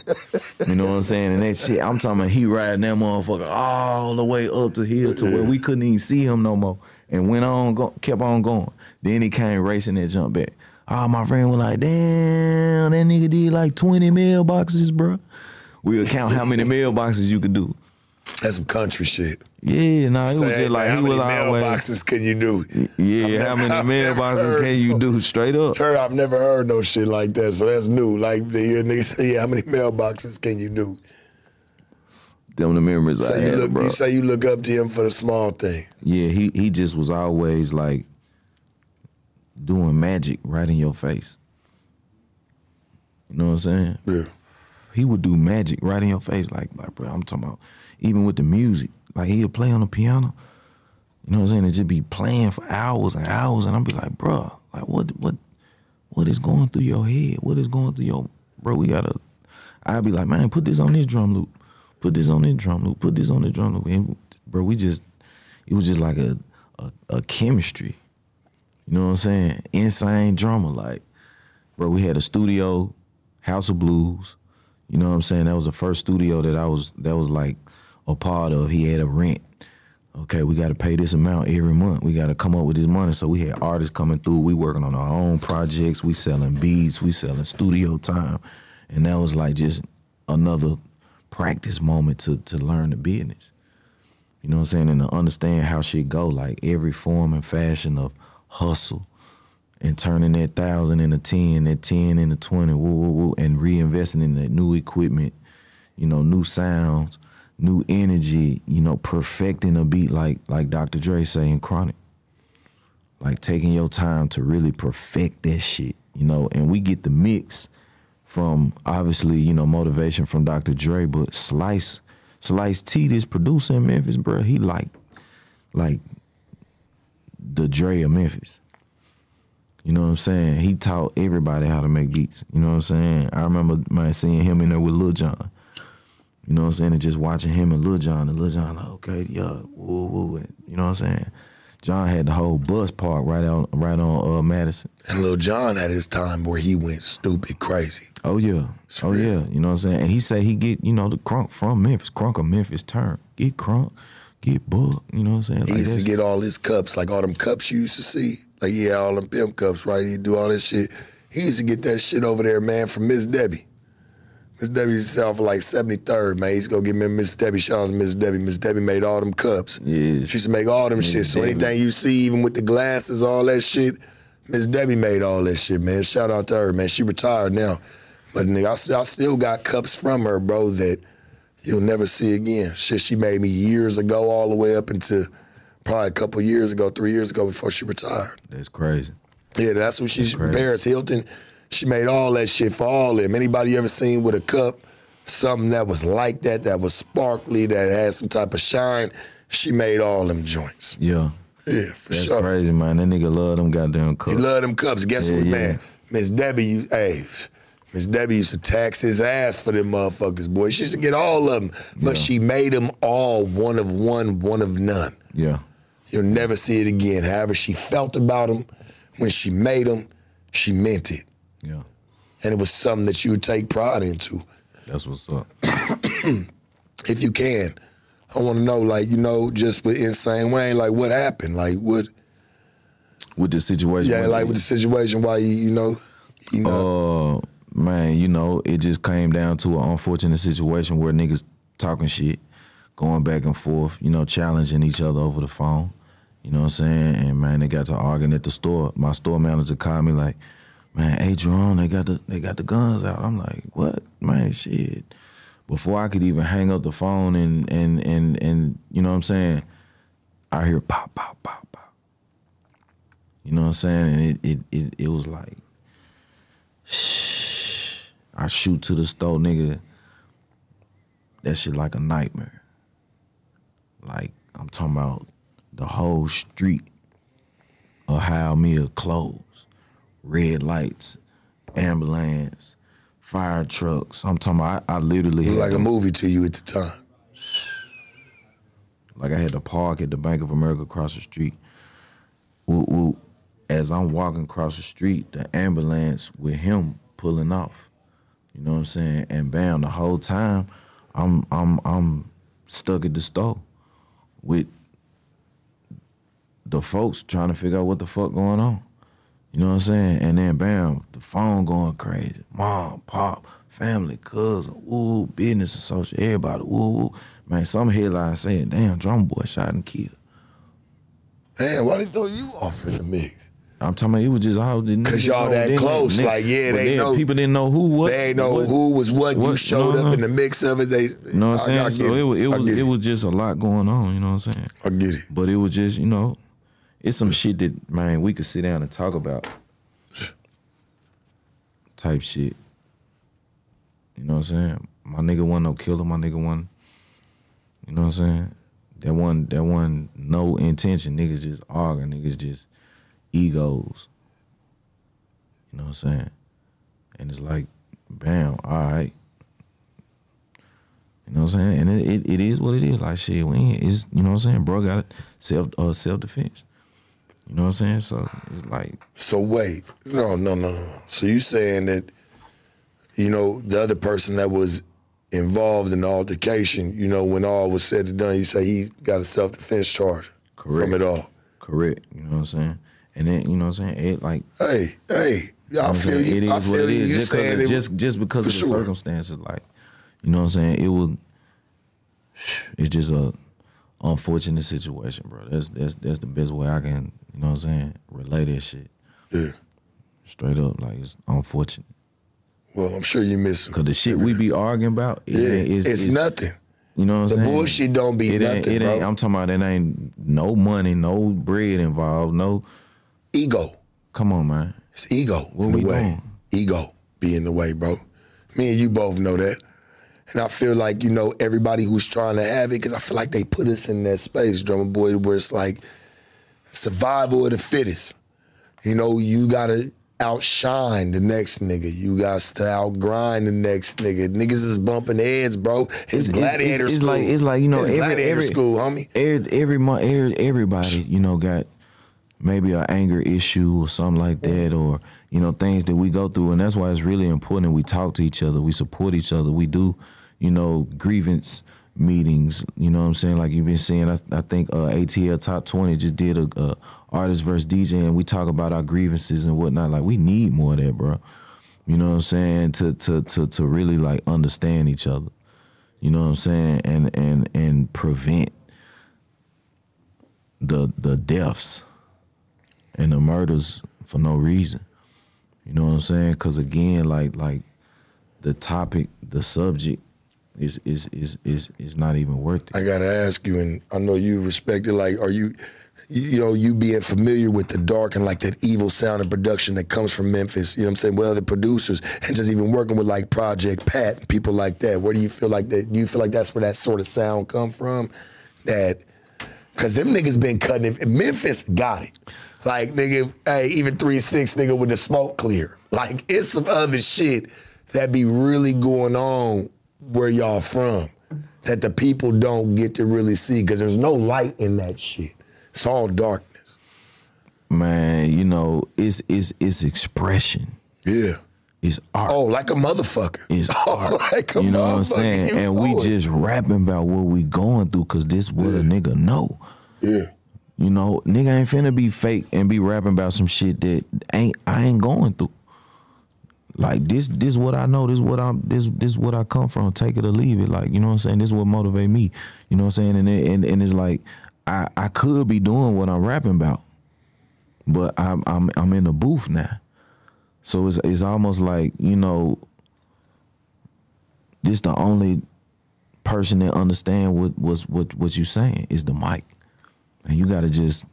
You know what I'm saying? And that shit, I'm talking about he riding that motherfucker all the way up the hill to where we couldn't even see him no more. And went on, go, kept on going. Then he came racing that jump back. All my friend was like, damn, that nigga did like 20 mailboxes, bro. We'll count how many mailboxes you could do. That's some country shit. Yeah, nah, it was just like man, he how was many always. mailboxes can you do? Yeah, how many I've mailboxes can you do straight up? Heard, I've never heard no shit like that, so that's new. Like the niggas say, yeah, how many mailboxes can you do? them the memories So I you had, look, bro. you say you look up to him for the small thing. Yeah, he he just was always like doing magic right in your face. You know what I'm saying? Yeah. He would do magic right in your face, like like bro. I'm talking about even with the music. Like he'd play on the piano. You know what I'm saying? It just be playing for hours and hours, and I'd be like, bro, like what what what is going through your head? What is going through your bro? We gotta. I'd be like, man, put this on this drum loop. Put this on this drum loop. Put this on this drum loop. And bro, we just it was just like a a, a chemistry. You know what I'm saying? Insane drama. Like, bro, we had a studio, House of Blues. You know what I'm saying? That was the first studio that I was that was like a part of. He had a rent. Okay, we got to pay this amount every month. We got to come up with this money. So we had artists coming through. We working on our own projects. We selling beats. We selling studio time, and that was like just another practice moment to to learn the business. You know what I'm saying? And to understand how shit go, like every form and fashion of hustle and turning that thousand into ten, that ten into twenty, woo, woo, woo, and reinvesting in that new equipment, you know, new sounds, new energy, you know, perfecting a beat like like Dr. Dre saying chronic. Like taking your time to really perfect that shit, you know, and we get the mix from obviously, you know, motivation from Dr. Dre, but Slice, Slice T, this producer in Memphis, bro, he like, like the Dre of Memphis. You know what I'm saying? He taught everybody how to make beats. You know what I'm saying? I remember my seeing him in there with Lil Jon. You know what I'm saying? And just watching him and Lil Jon and Lil Jon like, okay, yeah, woo woo. And, you know what I'm saying? Jon had the whole bus park right on right on uh, Madison. And Lil Jon had his time where he went stupid crazy. Oh yeah. Oh real. yeah. You know what I'm saying? And he say he get, you know, the crunk from Memphis. Crunk of Memphis turn. Get crunk, get bug. You know what I'm saying? He Like used to get all his cups, like all them cups you used to see. Like, yeah, all them pimp cups, right? He'd do all this shit. He used to get that shit over there, man, from Miss Debbie. Miss Debbie used to sell for like 73rd, man. He used to go get me Miss Debbie. Shout out to Miss Debbie. Miss Debbie made all them cups. Yes. She used to make all them Miss shit. So Debbie. anything you see, even with the glasses, all that shit, Miss Debbie made all that shit, man. Shout out to her, man. She retired now. But nigga, I, still, I still got cups from her, bro, that you'll never see again. Shit she made me years ago, all the way up into probably a couple years ago, three years ago before she retired. That's crazy. Yeah, that's what she's. Paris Hilton. She made all that shit for all them. Anybody ever seen with a cup, something that was like that, that was sparkly, that had some type of shine, she made all them joints. Yeah. Yeah, for That's sure. crazy, man. That nigga love them goddamn cups. He love them cups. Guess Yeah, what, yeah. man? Miss Debbie, hey, Miss Debbie used to tax his ass for them motherfuckers, boy. She used to get all of them, but Yeah. she made them all one of one, one of none. yeah. You'll never see it again. However, she felt about them when she made them, she meant it. Yeah. And it was something that you would take pride into. That's what's up. If you can. I want to know, like, you know, just with Insane Wayne, like, what happened? Like, what, With the situation. yeah, like with the situation, why you, you know, you know, Uh, man, you know, it just came down to an unfortunate situation where niggas talking shit, going back and forth, you know, challenging each other over the phone. You know what I'm saying? And man, they got to arguing at the store. My store manager called me like, "Man, hey Jerome, they got the they got the guns out." I'm like, "What, man? Shit!" Before I could even hang up the phone and and and and you know what I'm saying, I hear pop pop pop pop. You know what I'm saying? And it it it, it was like. shh. I shoot to the store, nigga. That shit like a nightmare. Like I'm talking about the whole street of Howell Mill closed, red lights, ambulance, fire trucks. I'm talking about. I, I literally had like to- a movie to you at the time. like I had to park at the Bank of America across the street. Woo, woo. As I'm walking across the street, the ambulance with him pulling off. You know what I'm saying? And bam, the whole time I'm I'm I'm stuck at the store with the folks trying to figure out what the fuck going on. You know what I'm saying? And then bam, the phone going crazy. Mom, pop, family, cousin, woo, business associate, everybody, woo, woo. Man, some headlines saying, damn, drum boy shot and killed. Man, why they throw you off in the mix? I'm talking about it was just all the Cause y'all that close, they- like, yeah, they know- people didn't know who what They know what- who was what. you showed no, up in the mix of it. They, You know what I'm I- saying? So it, was it was get it was just a lot going on. You know what I'm saying? I get it. But it was just you know, it's some shit that man we could sit down and talk about. Type shit. You know what I'm saying? My nigga wasn't no killer. My nigga wasn't. You know what I'm saying? That one, that one, no intention. Niggas just arguing. Niggas just egos. You know what I'm saying? And it's like, bam, all right. You know what I'm saying? And it, it, it is what it is. Like shit, we ain't, it's you know what I'm saying, bro got it self uh, self defense. You know what I'm saying? So it's like So wait, no, no, no, no. So you saying that, you know, the other person that was involved in the altercation, you know, when all was said and done, you say he got a self defense charge Correct. from it all. correct. You know what I'm saying? And then you know what I'm saying? It like Hey, hey, you know I what feel you. It is I what feel it you. is. You Just saying it, just just because of the sure. circumstances, like you know what I'm saying. It was it's just a unfortunate situation, bro. That's that's that's the best way I can you know what I'm saying relay that shit yeah. straight up. Like it's unfortunate Well, I'm sure you miss because the shit we be arguing about, it Yeah, ain't- it's, it's, nothing. You know what I'm saying? The bullshit don't be it ain't, nothing, it ain't. I'm talking about it ain't no money, no bread involved, no. Ego. Come on, man. It's ego What in the we way. doing? Ego be in the way, bro. Me and you both know that. And I feel like, you know, everybody who's trying to have it, because I feel like they put us in that space, Drumma Boy, where it's like survival of the fittest. You know, you gotta outshine the next nigga. You got to outgrind the next nigga. Niggas is bumping heads, bro. It's, gladiator it's, school. like it's like you know It's every, gladiator every, school, homie. Every, every mo- every everybody you know got maybe an anger issue or something like that, or you know things that we go through, and that's why it's really important. We talk to each other, we support each other, we do you know grievance meetings. You know what I'm saying? Like you've been seeing, I, I think uh, ATL Top 20 just did a, a artist versus DJ, and we talk about our grievances and whatnot. Like we need more of that, bro. You know what I'm saying? To to to to really like understand each other. You know what I'm saying? And and and prevent the the deaths and the murders for no reason. You know what I'm saying? Cause again, like like the topic, the subject is is is is is not even worth it. I gotta ask you, and I know you respect it. Like, are you, you, know, you being familiar with the dark and like that evil sound and production that comes from Memphis? You know what I'm saying? With other producers and just even working with like Project Pat and people like that. Where do you feel like that? Do you feel like that's where that sort of sound come from? That, cause them niggas been cutting it. Memphis got it. Like nigga, hey, even three six nigga with the smoke clear. Like it's some other shit that be really going on where y'all from that the people don't get to really see because there's no light in that shit. It's all darkness. Man, you know, it's it's it's expression. Yeah. It's art. Oh, like a motherfucker. It's oh, art. like a you know what I'm saying? You And we it. just rapping about what we going through cause this what a nigga know. yeah. You know, nigga ain't finna be fake and be rapping about some shit that ain't I ain't going through. Like this, this what I know. This what I'm. This, this what I come from. Take it or leave it. Like you know what I'm saying. This is what motivate me. You know what I'm saying. And and and it's like I I could be doing what I'm rapping about, but I'm I'm I'm in the booth now. So it's it's almost like you know. This the only person that understand what was what what you saying is the mic and you got to just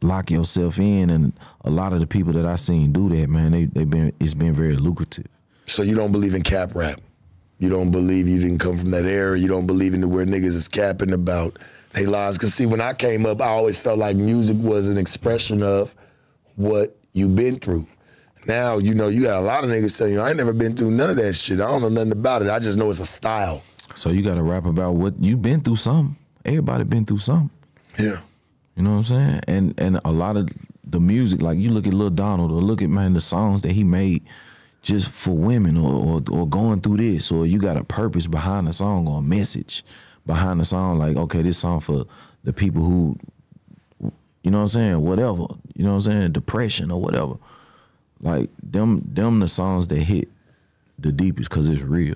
lock yourself in. And a lot of the people that I seen do that, man, they they been it's been very lucrative. So you don't believe in cap rap. You don't believe you didn't come from that era. You don't believe in the where niggas is capping about their lives. Cause see, when I came up, I always felt like music was an expression of what you've been through. Now, you know, you got a lot of niggas saying, I ain't never been through none of that shit. I don't know nothing about it. I just know it's a style. So you got to rap about what you've been through. Something. Everybody been through something. Yeah. You know what I'm saying? And and a lot of the music, like you look at Lil Donald or look at man the songs that he made just for women or, or or going through this, or you got a purpose behind the song or a message behind the song, like, okay, this song for the people who you know what I'm saying, whatever. You know what I'm saying? Depression or whatever. Like them them the songs that hit the deepest cause it's real.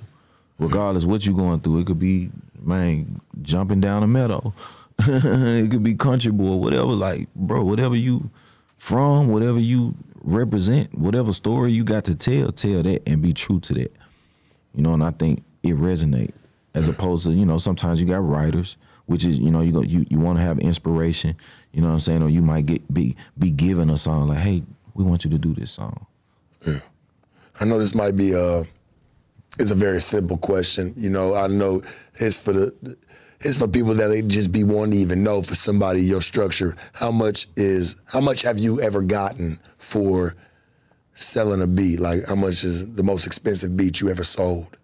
Regardless what you going through, it could be man jumping down a meadow. it could be country boy, whatever. Like, bro, whatever you, from, whatever you represent, whatever story you got to tell, tell that and be true to that. You know, and I think it resonate as opposed to you know sometimes you got writers, which is you know you go you you want to have inspiration. You know what I'm saying, or you might get be be given a song like, hey, we want you to do this song. Yeah, I know this might be a it's a very simple question. You know, I know it's for the it's for people that they just be wanting to even know for somebody your structure. How much is how much have you ever gotten for selling a beat? Like how much is the most expensive beat you ever sold?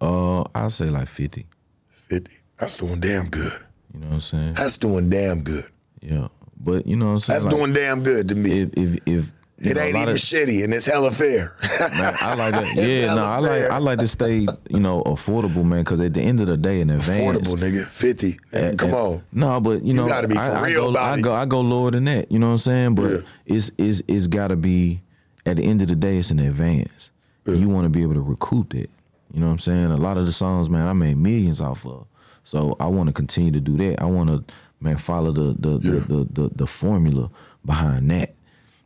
Uh, I'll say like fifty. Fifty. That's doing damn good. You know what I'm saying? That's doing damn good. Yeah, but you know what I'm saying. That's like, doing damn good to me. If if if it know, ain't even of- shitty, and it's hella fair. Man, I like that. Yeah, no, I like. I like to stay, you know, affordable, man. Because at the end of the day, in advance, Affordable, nigga. Fifty. Eh, and- Come and- on. No, but you know, gotta be for I, I go, I go, I go lower than that. You know what I'm saying? But Yeah. it's it's it's got to be. At the end of the day, it's an advance. You want to be able to recoup that. You know what I'm saying? A lot of the songs, man, I made millions off of. So I want to continue to do that. I want to, man, follow the the, Yeah. the, the the the formula behind that.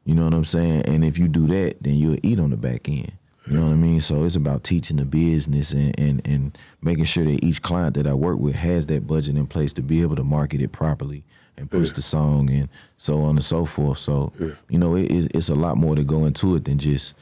You know what I'm saying? And if you do that, then you'll eat on the back end. You know what I mean? So it's about teaching the business and, and, and making sure that each client that I work with has that budget in place to be able to market it properly and push the song and so on and so forth. So, you know, it, it, it's a lot more to go into it than just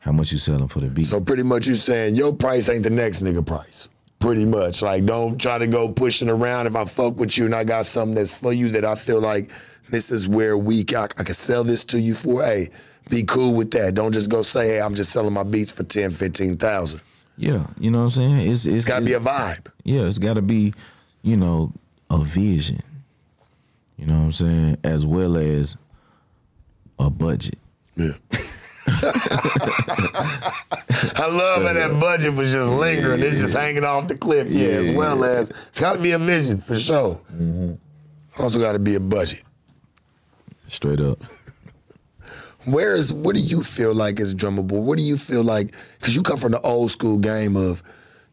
how much you selling for the beat. So pretty much you're saying your price ain't the next nigga price. Pretty much. Like don't try to go pushing around. If I fuck with you and I got something that's for you that I feel like this is where we I, I can sell this to you for. Hey, be cool with that. Don't just go say, hey, I'm just selling my beats for 10, 15,000. yeah, you know what I'm saying? It's it's, It's gotta be a vibe. Yeah, it's got to be, you know, a vision. You know what I'm saying? As well as a budget. Yeah. I love how that budget was just lingering. It's just hanging off the cliff. Yeah, as Yeah. well as it's got to be a vision for sure. Mm-hmm. Also got to be a budget. Straight up. Where is what do you feel like as Drumma Boy? What do you feel like? Because you come from the old school game of,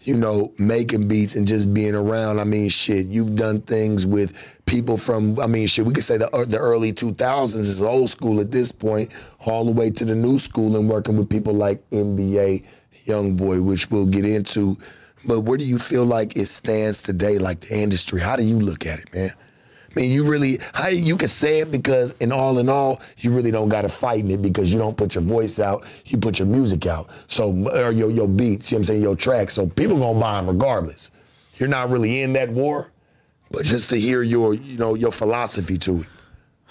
you know, making beats and just being around. I mean, shit, you've done things with people from. I mean, shit, we could say the uh, the early two thousands is old school at this point, all the way to the new school and working with people like NBA, YoungBoy, which we'll get into. But where do you feel like it stands today, like the industry? How do you look at it, man? I mean, you really, how you can say it because, in all in all, you really don't got to fight in it because you don't put your voice out, you put your music out. So, or your, your beats, you know what I'm saying, your tracks. So people gonna buy them regardless. You're not really in that war, but just to hear your, you know, your philosophy to it.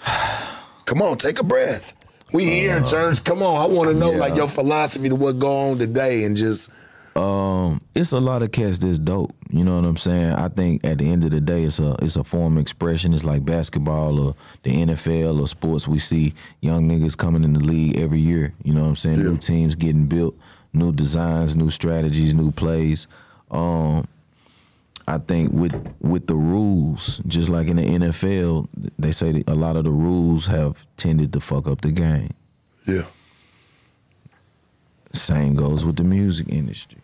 Come on, take a breath. We here, uh-huh. church. Come on, I want to know yeah. like your philosophy to what go on today, and just Um, it's a lot of cats that's dope. You know what I'm saying? I think at the end of the day, it's a it's a form of expression. It's like basketball or the NFL or sports. We see young niggas coming in the league every year. You know what I'm saying? New teams getting built, new designs, new strategies, new plays. Um, I think with with the rules, just like in the NFL, they say a lot of the rules have tended to fuck up the game. yeah, Same goes with the music industry.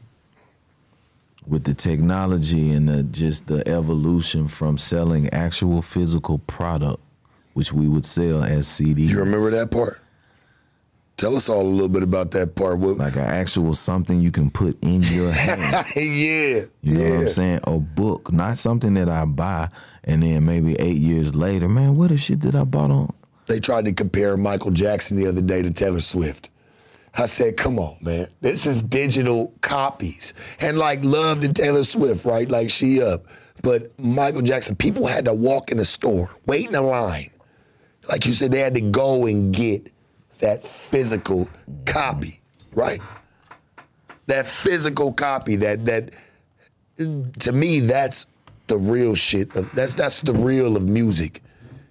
With the technology and the, just the evolution from selling actual physical product, which we would sell as CDs. you remember that part? Tell us all a little bit about that part. What, Like an actual something you can put in your hand. yeah, You yeah. know what I'm saying? A book, not something that I buy and then maybe eight years later, man, what the shit that I bought on? They tried to compare Michael Jackson the other day to Taylor Swift. I said, come on, man. This is digital copies. And like Love to Taylor Swift, right? Like she up. But Michael Jackson, people had to walk in the store, wait in a line. Like you said, they had to go and get that physical copy, right? That physical copy, that that to me, that's the real shit. Of, that's that's the real of music.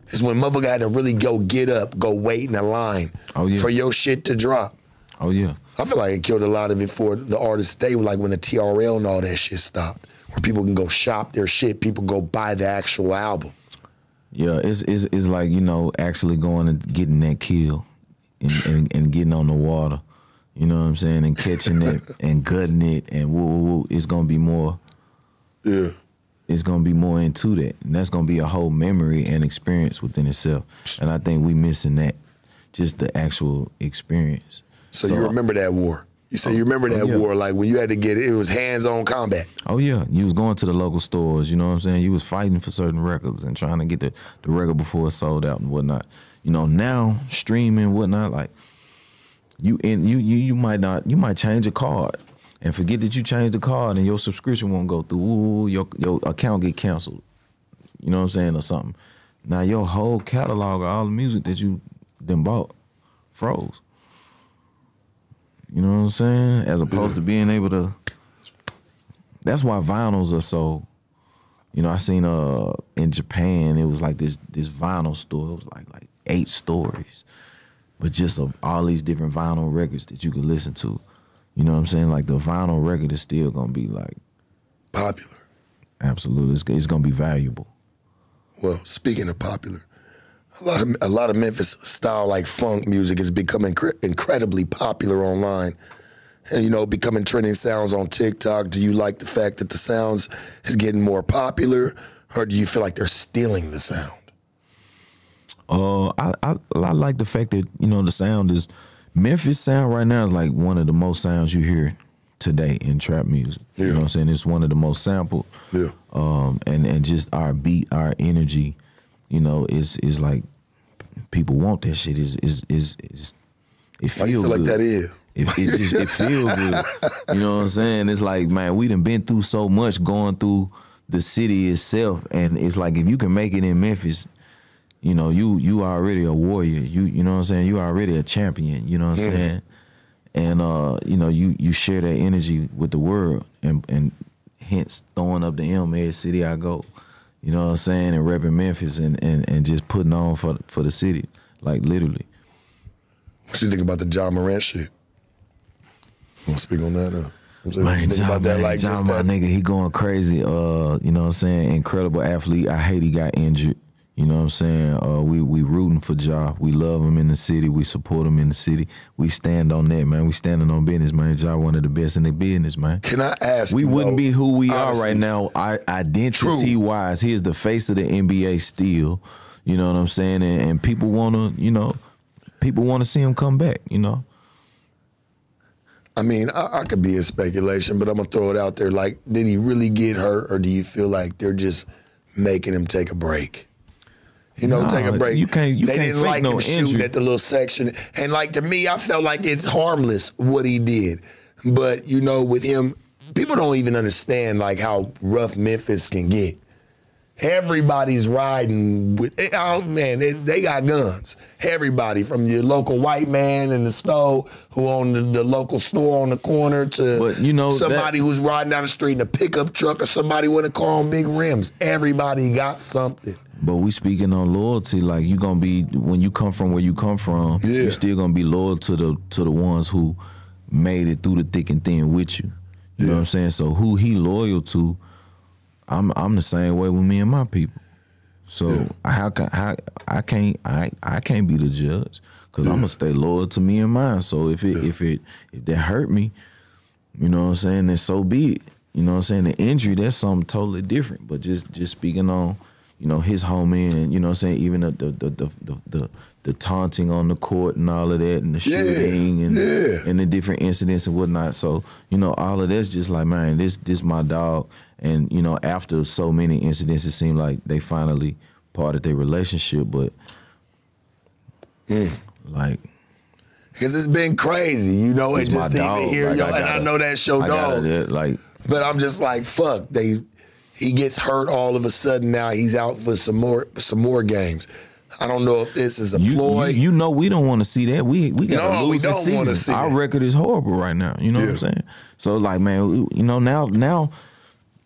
Is when motherfucker had to really go get up, go wait in a line Oh, yeah. for your shit to drop. Oh yeah. I feel like it killed a lot of it for the artists. They were like when the TRL and all that shit stopped, where people can go shop their shit, people go buy the actual album. Yeah, it's it's, it's like you know actually going and getting that kill, and, and, and getting on the water. You know what I'm saying, and catching it and gutting it, and woo, woo, woo. It's gonna be more. Yeah. It's gonna be more into that, and that's gonna be a whole memory and experience within itself. And I think we missing that. just the actual experience. So, you remember that war? You say you remember oh, that oh, yeah. war, like when you had to get it, it was hands-on combat. Oh yeah, you was going to the local stores. You know what I'm saying? You was fighting for certain records and trying to get the, the record before it sold out and whatnot. You know now streaming whatnot like you in you you you might not you might change a card and forget that you changed the card and your subscription won't go through. Ooh, your your account get canceled. You know what I'm saying or something. Now your whole catalog of all the music that you then bought froze. You know what I'm saying? As opposed to being able to. That's why vinyls are so. You know, I seen uh in Japan it was like this this vinyl store. It was like like eight stories, but just of all these different vinyl records that you could listen to. You know what I'm saying? Like the vinyl record is still gonna be like Popular. absolutely. It's, it's gonna be valuable. Well, speaking of popular, a lot of a lot of Memphis style like funk music is becoming incre- incredibly popular online. And you know, becoming trending sounds on TikTok. Do you like the fact that the sounds is getting more popular, or do you feel like they're stealing the sound? Uh, I, I I like the fact that you know the sound is Memphis sound right now is like one of the most sounds you hear today in trap music. You know what I'm saying? It's one of the most sampled. Yeah. Um, and and just our beat, our energy, you know, is is like people want that shit. Is is is is it you feel feel like that is? It, it just it feels good. You know what I'm saying? It's like, man, we done been through so much going through the city itself. And it's like if you can make it in Memphis, you know, you you already a warrior. You you know what I'm saying? You already a champion, you know what I'm saying? And uh, you know, you you share that energy with the world and and hence throwing up the M every city I go. You know what I'm saying? And repping Memphis and, and, and just putting on for for the city. Like literally. What you think about the Ja Morant shit? Want to speak on that? Saying, Man, Ja, about that? man, Like Ja, my that? nigga, he going crazy. Uh, you know what I'm saying? Incredible athlete. I hate he got injured. You know what I'm saying? Uh, we we rooting for Ja. We love him in the city. We support him in the city. We stand on that, man. We standing on business, man. Ja one of the best in the business, man. Can I ask? We wouldn't though, be who we are right now. Identity wise, he is the face of the NBA still. You know what I'm saying? And, and people wanna, you know, people wanna see him come back. You know. I mean, I, I could be in speculation, but I'm gonna throw it out there. Like, did he really get hurt, or do you feel like they're just making him take a break? You know, Nah, take a break. you can't- you they can't didn't like no him shooting at the little section, and like to me, I felt like it's harmless what he did. But you know, with him, people don't even understand like how rough Memphis can get. Everybody's riding with. Eh, oh man, they, they got guns. Everybody from your local white man in the store who owned the, the local store on the corner to But, you know, somebody who's riding down the street in a pickup truck or somebody with a car on big rims. Everybody got something. But we speaking on loyalty, like you gonna be when you come from where you come from, Yeah. you still gonna be loyal to the to the ones who made it through the thick and thin with you. You know what I'm saying? So who he loyal to, I'm I'm the same way with me and my people. So how can how I can't I I can't be the judge because I'm gonna stay loyal to me and mine. So if it if it if that hurt me, you know what I'm saying, then so be it. You know what I'm saying? The injury, that's something totally different. But just just speaking on, you know, his home end, you know what I'm saying, even the the the the, the, the, taunting on the court and all of that and the Yeah, shooting and yeah. and the different incidents and whatnot. So, you know, all of that's just like, man, this this my dog. And, you know, after so many incidents, it seemed like they finally parted their relationship, but Mm. like Cause it's been crazy, you know, and just even hear Like, yo, and I gotta- know that show I dog. gotta, like But I'm just like, fuck. They he gets hurt all of a sudden. Now he's out for some more some more games. I don't know if this is a You, ploy. you, you know we don't want to see that. We we got No, a we losing season. Our that. record is horrible right now. You know what I'm saying? So like, man, we- you know now now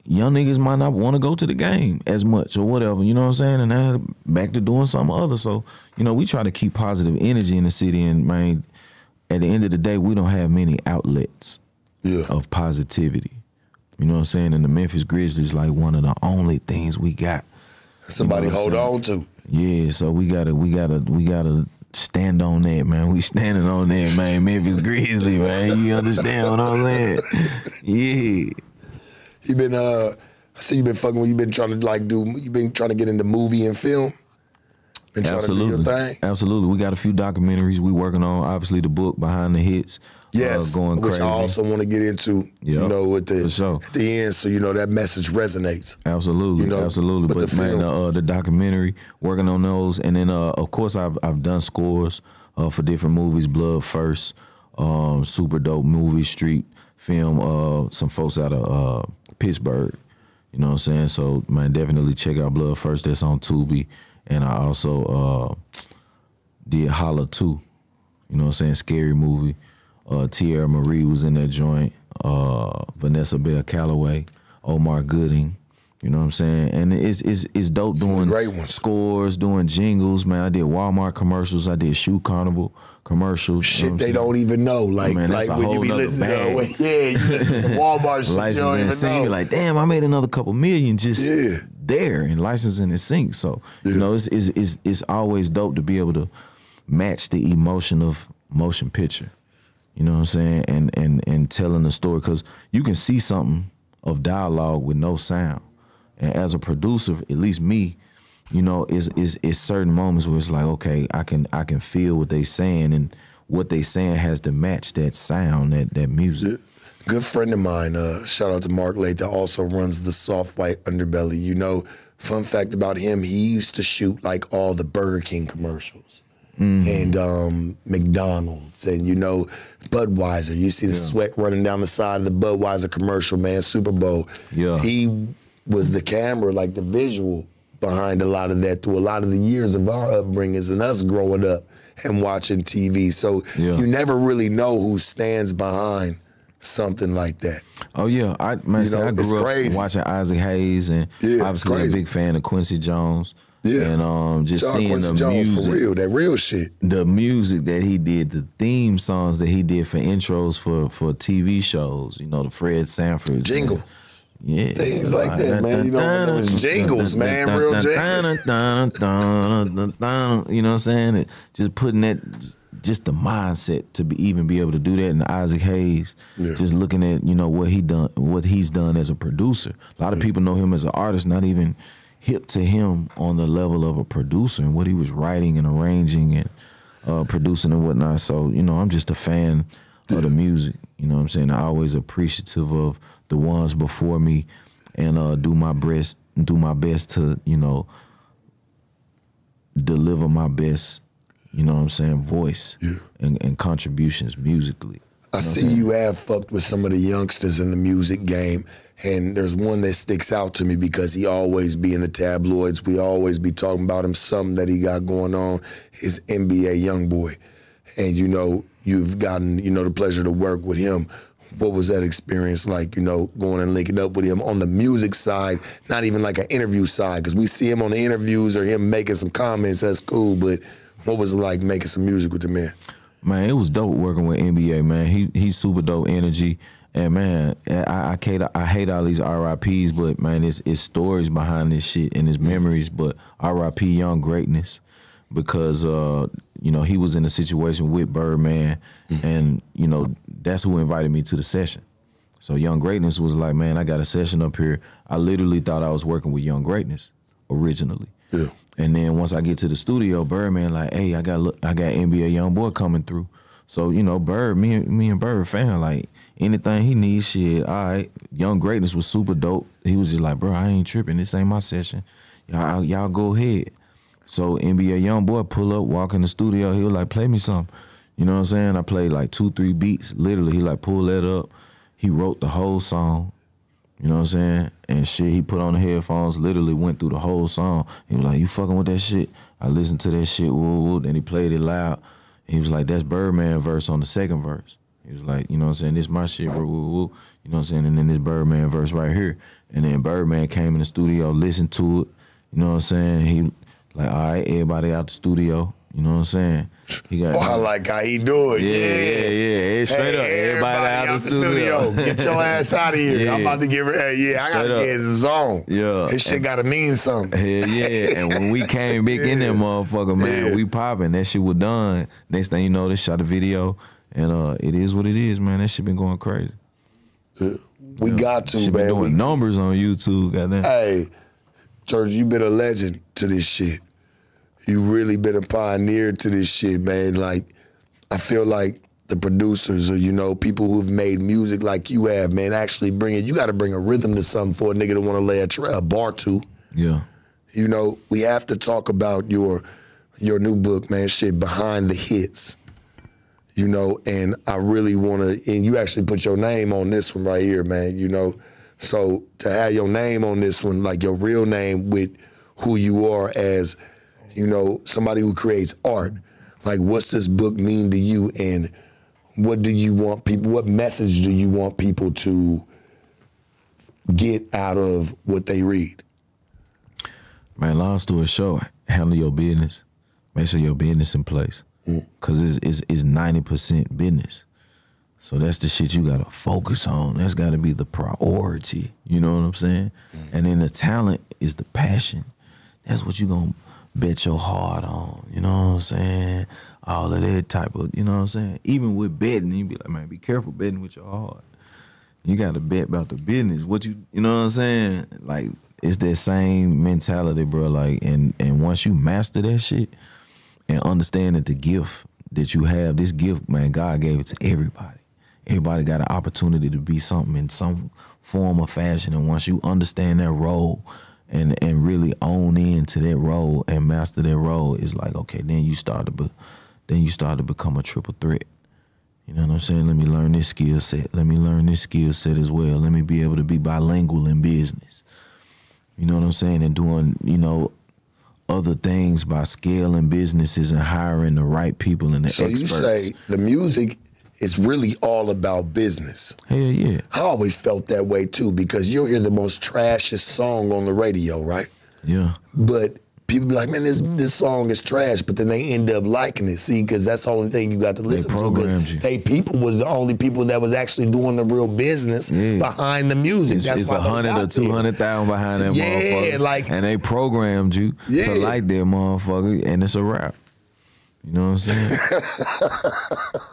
young niggas might not want to go to the game as much or whatever. You know what I'm saying? And now back to doing something other. So you know we try to keep positive energy in the city. And man, at the end of the day, we don't have many outlets yeah. of positivity. You know what I'm saying? And the Memphis Grizzlies is like one of the only things we got. Somebody you know hold on to. Yeah, so we gotta we gotta we gotta stand on that, man. We standing on that, man. Memphis Grizzly, man. You understand what I'm saying? Yeah. You been uh I see you been fucking with you been trying to like do you been trying to get into movie and film. Been trying Absolutely, to do your thing. absolutely. We got a few documentaries we working on. Obviously, the book behind the hits. Yes, uh, going which crazy. I also want to get into. Yeah, you know, at the sure. at the end, so you know that message resonates. Absolutely, You know, absolutely. but But, the man, uh, the documentary, working on those, and then uh, of course I've I've done scores uh, for different movies. Blood First, um, super dope movie, street film. Uh, some folks out of uh, Pittsburgh. You know what I'm saying? So man, definitely check out Blood First. That's on Tubi, and I also uh, did Holla Two. You know what I'm saying? Scary movie. Uh, Tierra Marie was in that joint. Uh, Vanessa Bell Calloway, Omar Gooding. You know what I'm saying? And it's it's it's dope doing great ones. scores, doing jingles. Man, I did Walmart commercials. I did Shoe Carnival commercials. you know Shit, they saying? don't even know. Like, Man, like when you be listening to, yeah, you listen to Walmart shit, licensing and know. Like, damn, I made another couple million just Yeah. there and licensing and sync. So you know, it's, it's it's it's always dope to be able to match the emotion of motion picture. You know what I'm saying? And and and telling the story because you can see something of dialogue with no sound. And as a producer, at least me, you know, is is is certain moments where it's like, okay, I can I can feel what they saying and what they saying has to match that sound, that that music. Good friend of mine, uh, shout out to Mark Laita, that also runs the Soft White Underbelly. You know, fun fact about him, he used to shoot like all the Burger King commercials and um, McDonald's and, you know, Budweiser. You see the sweat running down the side of the Budweiser commercial, man, Super Bowl. Yeah. He was the camera, like the visual behind a lot of that through a lot of the years of our upbringings and us growing up and watching TV. So Yeah. you never really know who stands behind something like that. Oh yeah, I man, You see, I grew up crazy. watching Isaac Hayes, and Yeah, it's obviously a big fan of Quincy Jones. Yeah. and um, just John seeing Quincy the Jones music, for real, that real shit. the music that he did, the theme songs that he did for intros for for TV shows. You know, the Fred Sanford Jingle. Yeah, Things like that, man. You know, jingles, man, real jingles. You know what I'm saying? It- Just putting that, just the mindset to be even be able to do that. And Isaac Hayes, Yeah. just looking at you know what he done, what he's done as a producer. A lot of people know him as an artist, not even hip to him on the level of a producer and what he was writing and arranging and uh, producing and whatnot. So you know, I'm just a fan of the music. You know what I'm saying? I'm always appreciative of the ones before me and uh, do my best do my best to, you know, deliver my best, you know what I'm saying, voice Yeah. and, and contributions musically. I see you have fucked with some of the youngsters in the music game, and there's one that sticks out to me because he always be in the tabloids. We always be talking about him, something that he got going on. His NBA YoungBoy, and you know you've gotten you know the pleasure to work with him. What was that experience like? You know, going and linking up with him on the music side, not even like an interview side, because we see him on the interviews or him making some comments. That's cool, but what was it like making some music with the man? Man, it was dope working with NBA, man. He he's super dope energy. And man, I, I hate I hate all these RIPs, but man, it's it's stories behind this shit and his memories. But RIP Young Greatness, because uh, you know he was in a situation with Birdman, and you know that's who invited me to the session. So Young Greatness was like, man, I got a session up here. I literally thought I was working with Young Greatness originally. Yeah. And then once I get to the studio, Birdman like, hey, I got look, I got NBA YoungBoy coming through. So you know, Bird, me and me and Bird fan like anything he needs, shit. All right, Young Greatness was super dope. He was just like, bro, I ain't tripping. This ain't my session. Y'all, y'all go ahead. So NBA young boy pull up, walk in the studio. He was like, play me some. You know what I'm saying? I played like two, three beats. Literally, he like pulled that up. He wrote the whole song. You know what I'm saying? And shit, he put on the headphones, literally went through the whole song. He was like, You fucking with that shit? I listened to that shit, woo, woo. Then he played it loud. He was like, That's Birdman verse on the second verse. He was like, You know what I'm saying? This my shit, bro, woo, woo. You know what I'm saying? And then this Birdman verse right here. And then Birdman came in the studio, listened to it. You know what I'm saying? He, like, all right, everybody out the studio. You know what I'm saying? He got. Oh, I like how he do it. yeah, yeah, yeah, yeah. Straight up, Hey, everybody, out, the studio. Get your ass out of here. Yeah. I'm about to give her. Hey, yeah, I gotta up. get zone. Yeah. This shit gotta mean something. Hell yeah. And when we came back in that motherfucker, man, Yeah. we popping. That shit was done. Next thing you know, they shot a video. And uh, it is what it is, man. That shit been going crazy. We got to, man. doing We, numbers on YouTube, goddamn. hey, George, you been a legend to this shit. You really been a pioneer to this shit, man. Like, I feel like the producers or you know people who've made music like you have, man, actually bring it. You got to bring a rhythm to something for a nigga to want to lay a, tra- a bar to. Yeah. You know, we have to talk about your your new book, man. Shit, behind the hits. You know, and I really want to. And you actually put your name on this one right here, man. You know, so to have your name on this one, like your real name with who you are as, you know, somebody who creates art. Like, what's this book mean to you, and what do you want people? What message do you want people to get out of what they read? Man, long story short, handle your business. Make sure your business in place. Mm. Cause it's it's it's ninety percent business. So that's the shit you gotta focus on. That's gotta be the priority. You know what I'm saying? Mm. And then the talent is the passion. That's what you gonna bet your heart on. You know what I'm saying? All of that type of, you know what I'm saying? Even with betting, you be like, man, be careful betting with your heart. You gotta bet about the business. What you you know what I'm saying? Like it's that same mentality, bro. Like and and once you master that shit and understand that the gift that you have, this gift, man, God gave it to everybody. Everybody got an opportunity to be something in some form or fashion. And once you understand that role and and really own into that role and master that role, is like, okay, then you start to be, then you start to become a triple threat. You know what I'm saying? Let me learn this skill set. Let me learn this skill set as well. Let me be able to be bilingual in business. You know what I'm saying? And doing, you know, other things by scaling businesses and hiring the right people and the So experts. you say the music is really all about business. Hell yeah. I always felt that way too because you'll hear the most trashiest song on the radio, right? Yeah. But people be like, man, this this song is trash, but then they end up liking it. See, because that's the only thing you got to listen to. 'cause programmed you. They people was the only people that was actually doing the real business Yeah. behind the music. It's, that's it's why a they hundred or two hundred thousand behind that Yeah, motherfucker. like- and they programmed you Yeah. to like that motherfucker, and it's a rap. You know what I'm saying?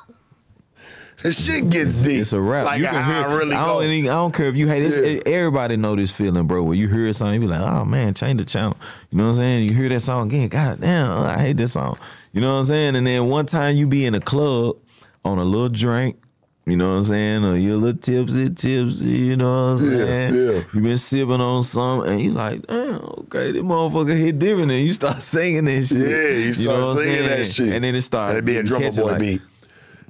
This shit gets deep. It's a rap. Like you can hear. I really I don't, even- I don't care if you hate it. Yeah. Everybody know this feeling, bro. When you hear something, you be like, "Oh man, change the channel." You know what I'm saying? You hear that song again. God damn, oh, uh, I hate this song. You know what I'm saying? And then one time you be in a club on a little drink. You know what I'm saying? Or you're a little tipsy, tipsy. You know what I'm Yeah, saying? yeah. You been sipping on something, and you like, damn, okay, this motherfucker hit different, and you start singing this shit. Yeah, you start know what I'm singing that shit. and then it starts. And it be a Drumma Boy beat.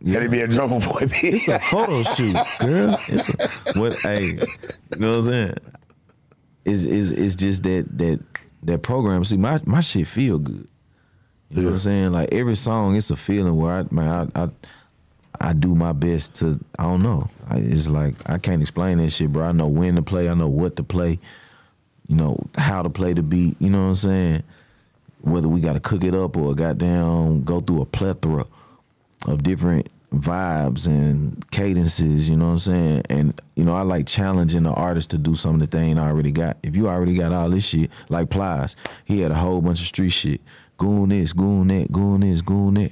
And it be a Drumma Boy. It's a photo shoot, girl. It's a what? Hey, you know what I'm saying? It's it's it's just that that that program. See, my my shit feel good. You know what I'm saying? Like every song, it's a feeling where I man, I I, I do my best to. I don't know. I, it's like I can't explain that shit, bro. I know when to play. I know what to play. You know how to play the beat. You know what I'm saying? Whether we got to cook it up or goddamn go through a plethora of different vibes and cadences, you know what I'm saying? And you know, I like challenging the artist to do something that they ain't already got. If you already got all this shit, like Plies, he had a whole bunch of street shit. Goon this, goon that, goon this, goon that.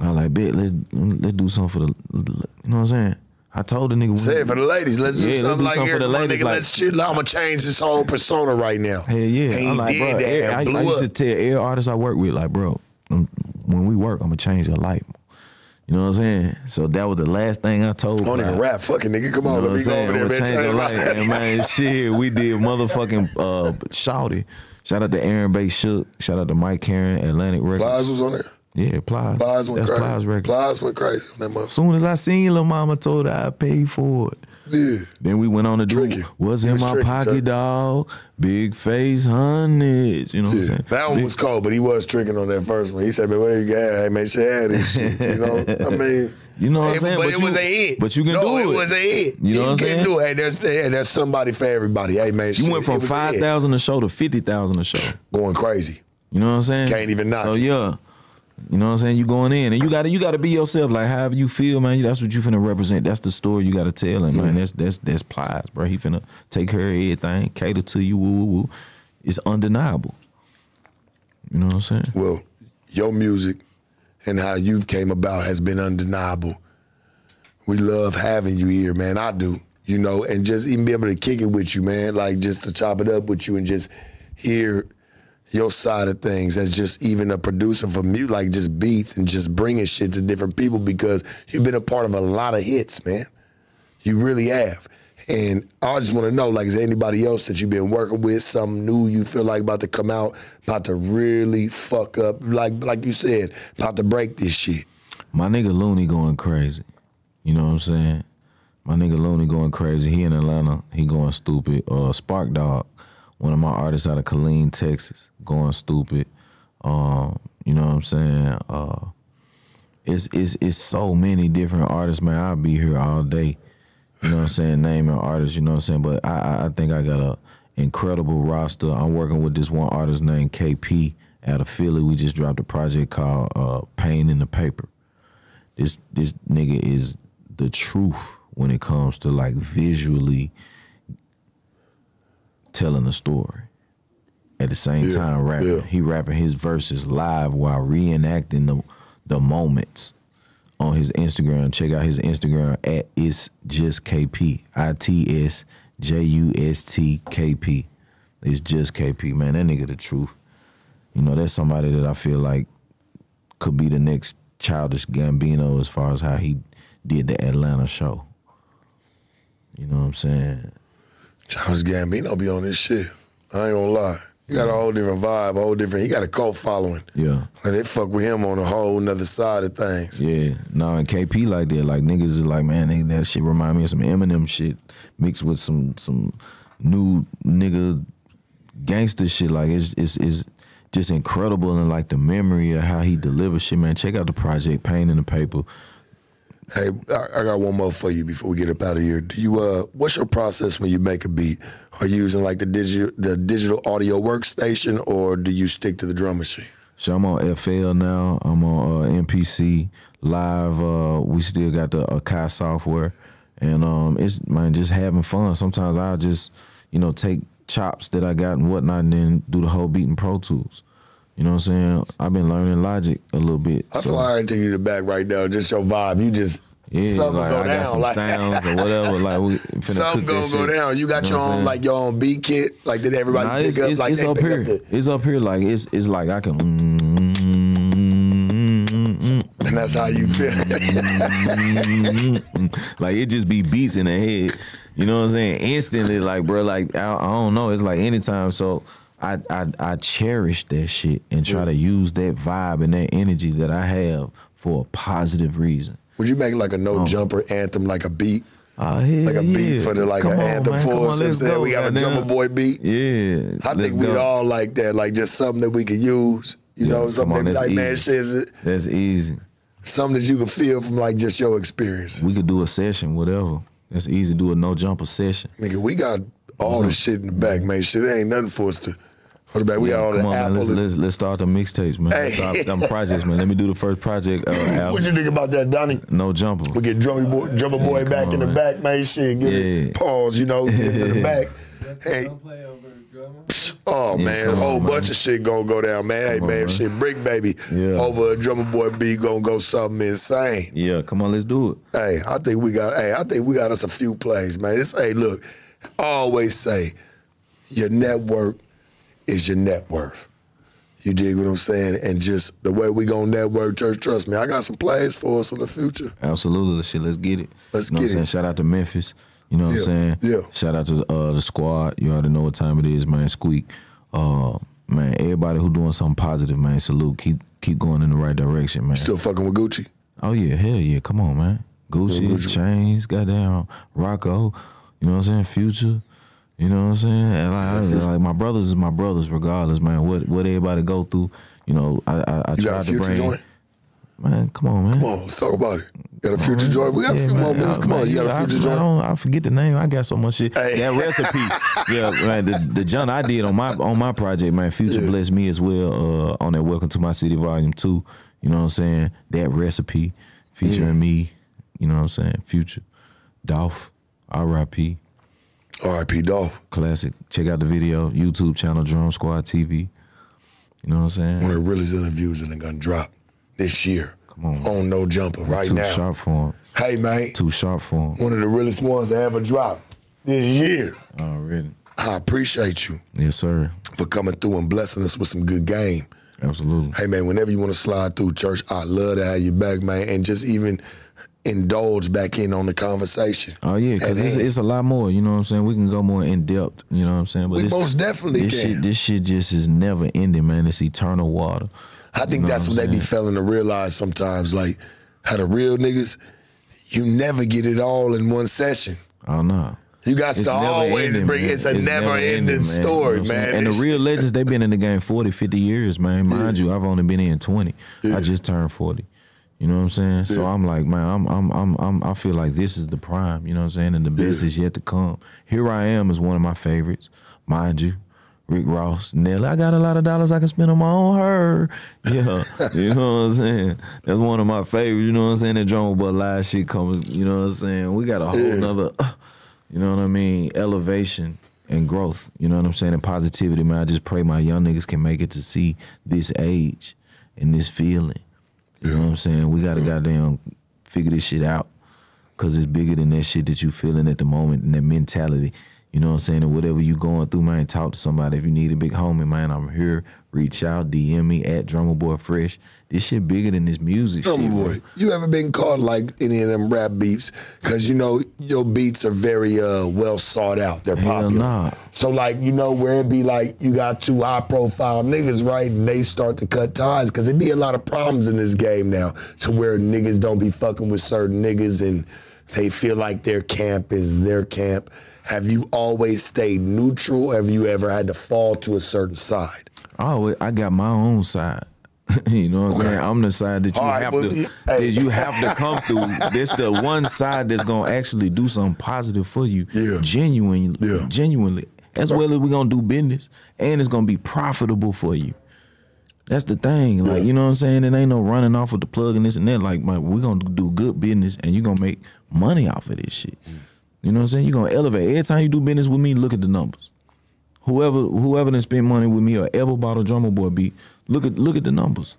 I like, bet, let's let's do something for the you know what I'm saying? I told the nigga Say it for the ladies. Let's do Yeah, let's something do like something here. for the ladies, nigga, like- let's chill. I'm gonna change this whole persona right now. Hell yeah. And I'm like, bro, every- I, I used to tell every artist I work with, like, bro, um, when we work, I'm gonna change your life. You know what I'm saying? So that was the last thing I told. I don't even rap. Fucking nigga, come You on, know let me what go over there, saying? man. Your life. And man, shit, we did motherfucking uh, Shawty. Shout out to Aaron Bay-Schuck. Shout out to Mike Caren, Atlantic Records. Plies was on there. Yeah, Plies. Plies went That's crazy. Plies. Plies went crazy motherfucker. Soon as I seen Lil Mama told her I paid for it. Yeah. Then we went on to do Tricky. What's in my tricky, pocket, tricky. dog? Big face hundreds. You know what I'm saying? That one Big- was cold, but he was tricking on that first one. He said, man, what you got? Hey, man, shit had this shit. You know, I mean. You know what I'm saying? But, But it you- was a hit. but you can no, do it. it was a hit. You know what I'm can saying? do it. Hey, there's, hey, there's somebody for everybody. Hey, man, You shit, went from 5,000 a five hit. thousand a show to fifty thousand a show. Going crazy. You know what I'm saying? Can't even knock So it. yeah, you know what I'm saying. You going in and you got to you got to be yourself. Like however you feel, man. That's what you finna represent. That's the story you got to tell. And man, that's that's that's plies, bro. He finna take care of everything, cater to you. Woo woo woo. It's undeniable. You know what I'm saying? Well, your music and how you've came about has been undeniable. We love having you here, man. I do. You know, and just even be able to kick it with you, man. Like just to chop it up with you and just hear, your side of things as just even a producer for music, like just beats and just bringing shit to different people because you've been a part of a lot of hits, man. You really have. And I just want to know, like, is there anybody else that you've been working with, something new you feel like about to come out, about to really fuck up, like like you said, about to break this shit? My nigga Looney going crazy. You know what I'm saying? My nigga Looney going crazy. He in Atlanta. He going stupid. Uh, Spark Dog, one of my artists out of Killeen, Texas, going stupid. Um, you know what I'm saying? Uh, it's it's it's so many different artists, man. I'll be here all day. You know what I'm saying? Naming artists, you know what I'm saying? But I I, think I got a incredible roster. I'm working with this one artist named KP out of Philly. We just dropped a project called uh, Pain in the Paper. This this nigga is the truth when it comes to like visually telling a story. At the same Yeah, time rapping. yeah. He rapping his verses live while reenacting the the moments on his Instagram. Check out his Instagram at it's just KP. I T S J U S T K P. It's just KP, man. That nigga the truth. You know, that's somebody that I feel like could be the next childish Gambino as far as how he did the Atlanta show. You know what I'm saying? Charles Gambino be on this shit. I ain't gonna lie. He got a whole different vibe, a whole different. He got a cult following. Yeah. and they fuck with him on a whole nother side of things. Yeah, no, and KP like that. Like niggas is like, man, they, that shit remind me of some Eminem shit mixed with some some new nigga gangster shit. Like it's it's it's just incredible and like the memory of how he delivers shit, man. Check out the project, Pain in the Paper. Hey, I, I got one more for you before we get up out of here. Do you uh, what's your process when you make a beat? Are you using like the digital the digital audio workstation, or do you stick to the drum machine? So I'm on FL now. I'm on uh, MPC live. Uh, we still got the Akai software, and um, it's man just having fun. Sometimes I'll just you know take chops that I got and whatnot, and then do the whole beat in Pro Tools. You know what I'm saying? I've been learning Logic a little bit. I so, feel I you the back right now. Just your vibe. You just yeah, something like go I down. got some like, sounds or whatever. Like we finna something gonna go shit. down. You got You know your own like your own beat kit. Like did everybody Nah, pick it's, up? it's, like it's up here. Up the, It's up here. Like it's it's like I can. mm, and that's how you feel. like it just be beats in the head. You know what I'm saying? Instantly, like bro, like I, I don't know. It's like anytime. So I I I cherish that shit and try to use that vibe and that energy that I have for a positive reason. Would you make like a no um, jumper anthem, like a beat, Oh, hell like a beat yeah. for the like Come an on, anthem man. for Come on, us? You know what I'm saying go, we got a Drumma Boy beat. Yeah, I think we'd go. all like that, like just something that we could use. You Yeah, know, something on, that like, man, easy. shit is That's easy. something that you can feel from like just your experience. We could do a session, whatever. That's easy. To do a no jumper session. Nigga, we got all the shit in the back, man. Shit ain't nothing for us to hold back. We got all the Come on, man. Let's, let's let's start the mixtapes, man. Let's Hey. start some projects, man. Let me do the first project. Uh, what you think about that, Donnie? No jumper. We get Drumma Boy, Drumma Boy back on, in the man. back, man. Shit, give Yeah. it pause, you know, give it to the back. Hey, Don't play over drummer. oh Yeah, man, a whole on, bunch man. of shit gonna go down, man. Hey Come on, man, man. shit, Brick Baby Yeah. over a Drumma Boy B gonna go something insane. Yeah, come on, let's do it. Hey, I think we got. Hey, I think we got us a few plays, man. It's hey, look. I always say, your network is your net worth. You dig what I'm saying? And just the way we gonna network, church. Trust me, I got some plays for us in the future. Absolutely, shit. Let's get it. Let's you know get what I'm saying? it. Shout out to Memphis. You know what Yeah, I'm saying? yeah. Shout out to uh, the squad. You already know what time it is, man. Squeak. Uh, man, everybody who doing something positive, man. Salute. Keep keep going in the right direction, man. Still fucking with Gucci. Oh yeah, hell yeah. Come on, man. Gucci, Gucci. chains, goddamn Rocko. You know what I'm saying? Future. You know what I'm saying? And like, I- like my brothers is my brothers, regardless, man. What what everybody go through. You know, I I, I You tried got a to bring. joint? Man, come on, man. Come on, let's talk about it. Got a future joint? We got a few more minutes. Come on, you got a future I, I, joint? don't- I forget the name. I got so much shit. Hey. That recipe, yeah, man. The, the joint I did on my on my project, man. Future Yeah. blessed me as well. Uh, on that Welcome to My City Volume Two. You know what I'm saying? That recipe featuring me. You know what I'm saying? Future, Dolph, R.I.P. R.I.P. Dolph. Classic. Check out the video. YouTube channel Drum Squad TV. You know what I'm saying? One of the realest interviews that are gonna drop this year. Come on. On No Jumper right Too now. sharp for him. Hey man, Too sharp for him. one of the realest ones that ever dropped this year. Already. I appreciate you Yes, sir. for coming through and blessing us with some good game. Absolutely. Hey man, whenever you want to slide through church, I'd love to have you back, man, and just even indulge back in on the conversation. Oh yeah, because it's, it's a lot more. You know what I'm saying? We can go more in depth. You know what I'm saying? But We this, most definitely this can. shit, this shit just is never ending, man. It's eternal water. I think know that's what what they be failing to realize sometimes. Like how the real niggas, you never get it all in one session. Oh no. You got It's to never always ending, bring. man. It's a never, ending ending, story, You know man. And the real legends, they've been in the game 40, 50 years, man. Mind you, I've only been in 20. Yeah. I just turned 40. You know what I'm saying? So I'm like, man, I'm, I'm, I'm, I'm, I feel like this is the prime. You know what I'm saying? And the best Yeah. is yet to come. Here I am is one of my favorites, mind you. Rick Ross, Nelly. I got a lot of dollars I can spend on my own her. Yeah, you know what I'm saying? That's one of my favorites. You know what I'm saying? That drama but live shit comes. You know what I'm saying? We got a whole Yeah. nother. Uh, you know what I mean? Elevation and growth. You know what I'm saying? And positivity, man. I just pray my young niggas can make it to see this age and this feeling. You know what I'm saying? We gotta goddamn figure this shit out. Cause it's bigger than that shit that you feeling at the moment and that mentality. You know what I'm saying? And whatever you going through, man, talk to somebody. If you need a big homie, man, I'm here. Reach out, DM me at Drumma Boy Fresh. This shit bigger than this music Drummer shit. boy, bro. you ever been caught like any of them rap beats? Because you know your beats are very uh, well sought out. They're Hell popular. nah. So like you know where it be like you got two high profile niggas right, and they start to cut ties because it be a lot of problems in this game now to where niggas don't be fucking with certain niggas and they feel like their camp is their camp. Have you always stayed neutral? Have you ever had to fall to a certain side? Oh, I always, I got my own side. you know what I'm Okay. saying? I'm the side that you right, have to hey. you have to come through. This the one side that's gonna actually do something positive for you. Yeah. Genuinely. Yeah. Genuinely. As well as we're gonna do business. And it's gonna be profitable for you. That's the thing. Like, Yeah. you know what I'm saying? It ain't no running off with the plug and this and that. Like, man, we're gonna do good business and you're gonna make money off of this shit. Mm. You know what I'm saying? You're gonna elevate. Every time you do business with me, look at the numbers. Whoever whoever done spent money with me or ever bought a Drumma Boy beat, look at look at the numbers.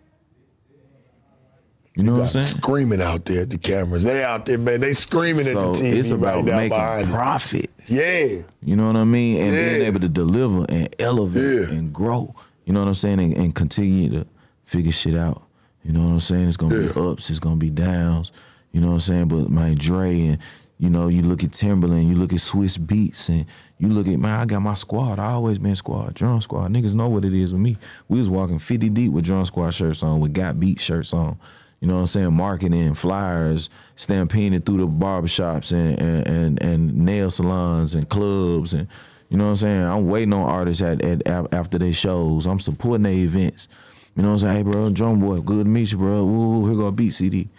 You know what I'm saying? screaming out there at the cameras. They out there, man. They screaming So at the TV it's about right making profit. Yeah. You know what I mean? And being able to deliver and elevate Yeah. and grow. You know what I'm saying? And, and continue to figure shit out. You know what I'm saying? It's gonna Yeah. be ups, it's gonna be downs. You know what I'm saying? But my Dre and you know, you look at Timbaland, you look at Swizz Beatz, and you look at man, I got my squad. I always been squad, drum squad. Niggas know what it is with me. We was walking 50 deep with drum squad shirts on, with got beat shirts on. You know what I'm saying? Marketing, flyers, stampeding through the barbershops and, and, and, and nail salons and clubs and you know what I'm saying? I'm waiting on artists at, at, at after their shows. I'm supporting their events. You know what I'm saying? Hey bro, drum boy, good to meet you, bro. Ooh, here go a beat CD.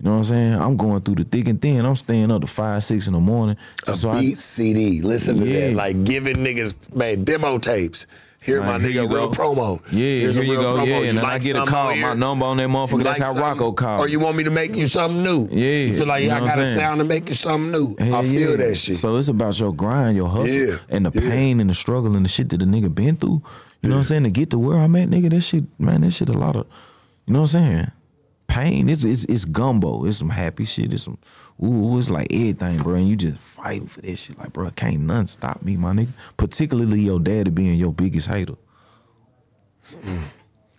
You know what I'm saying? I'm going through the thick and thin. I'm staying up to five, six in the morning. A So I- beat CD. Listen to Yeah. that. Like giving niggas man demo tapes. Here Like, my here nigga you real go. promo. Yeah, Here's a here you go. promo. Yeah, and then I get a call. My number on that motherfucker. You That's how something? Rocko called. Or you want me to make you something new? Yeah, You feel like you know I got a sound to make you something new. I feel yeah. that shit. So it's about your grind, your hustle, Yeah, and the pain and the struggle and the shit that the nigga been through. You know what I'm saying? To get to where I'm at, nigga, that shit, man, that shit a lot of, you know what I'm saying? Pain, it's it's, it's gumbo. It's some happy shit. It's some, ooh, it's like everything, bro. And you just fighting for that shit. Like, bro, can't none stop me, my nigga. Particularly your daddy being your biggest hater. Mm.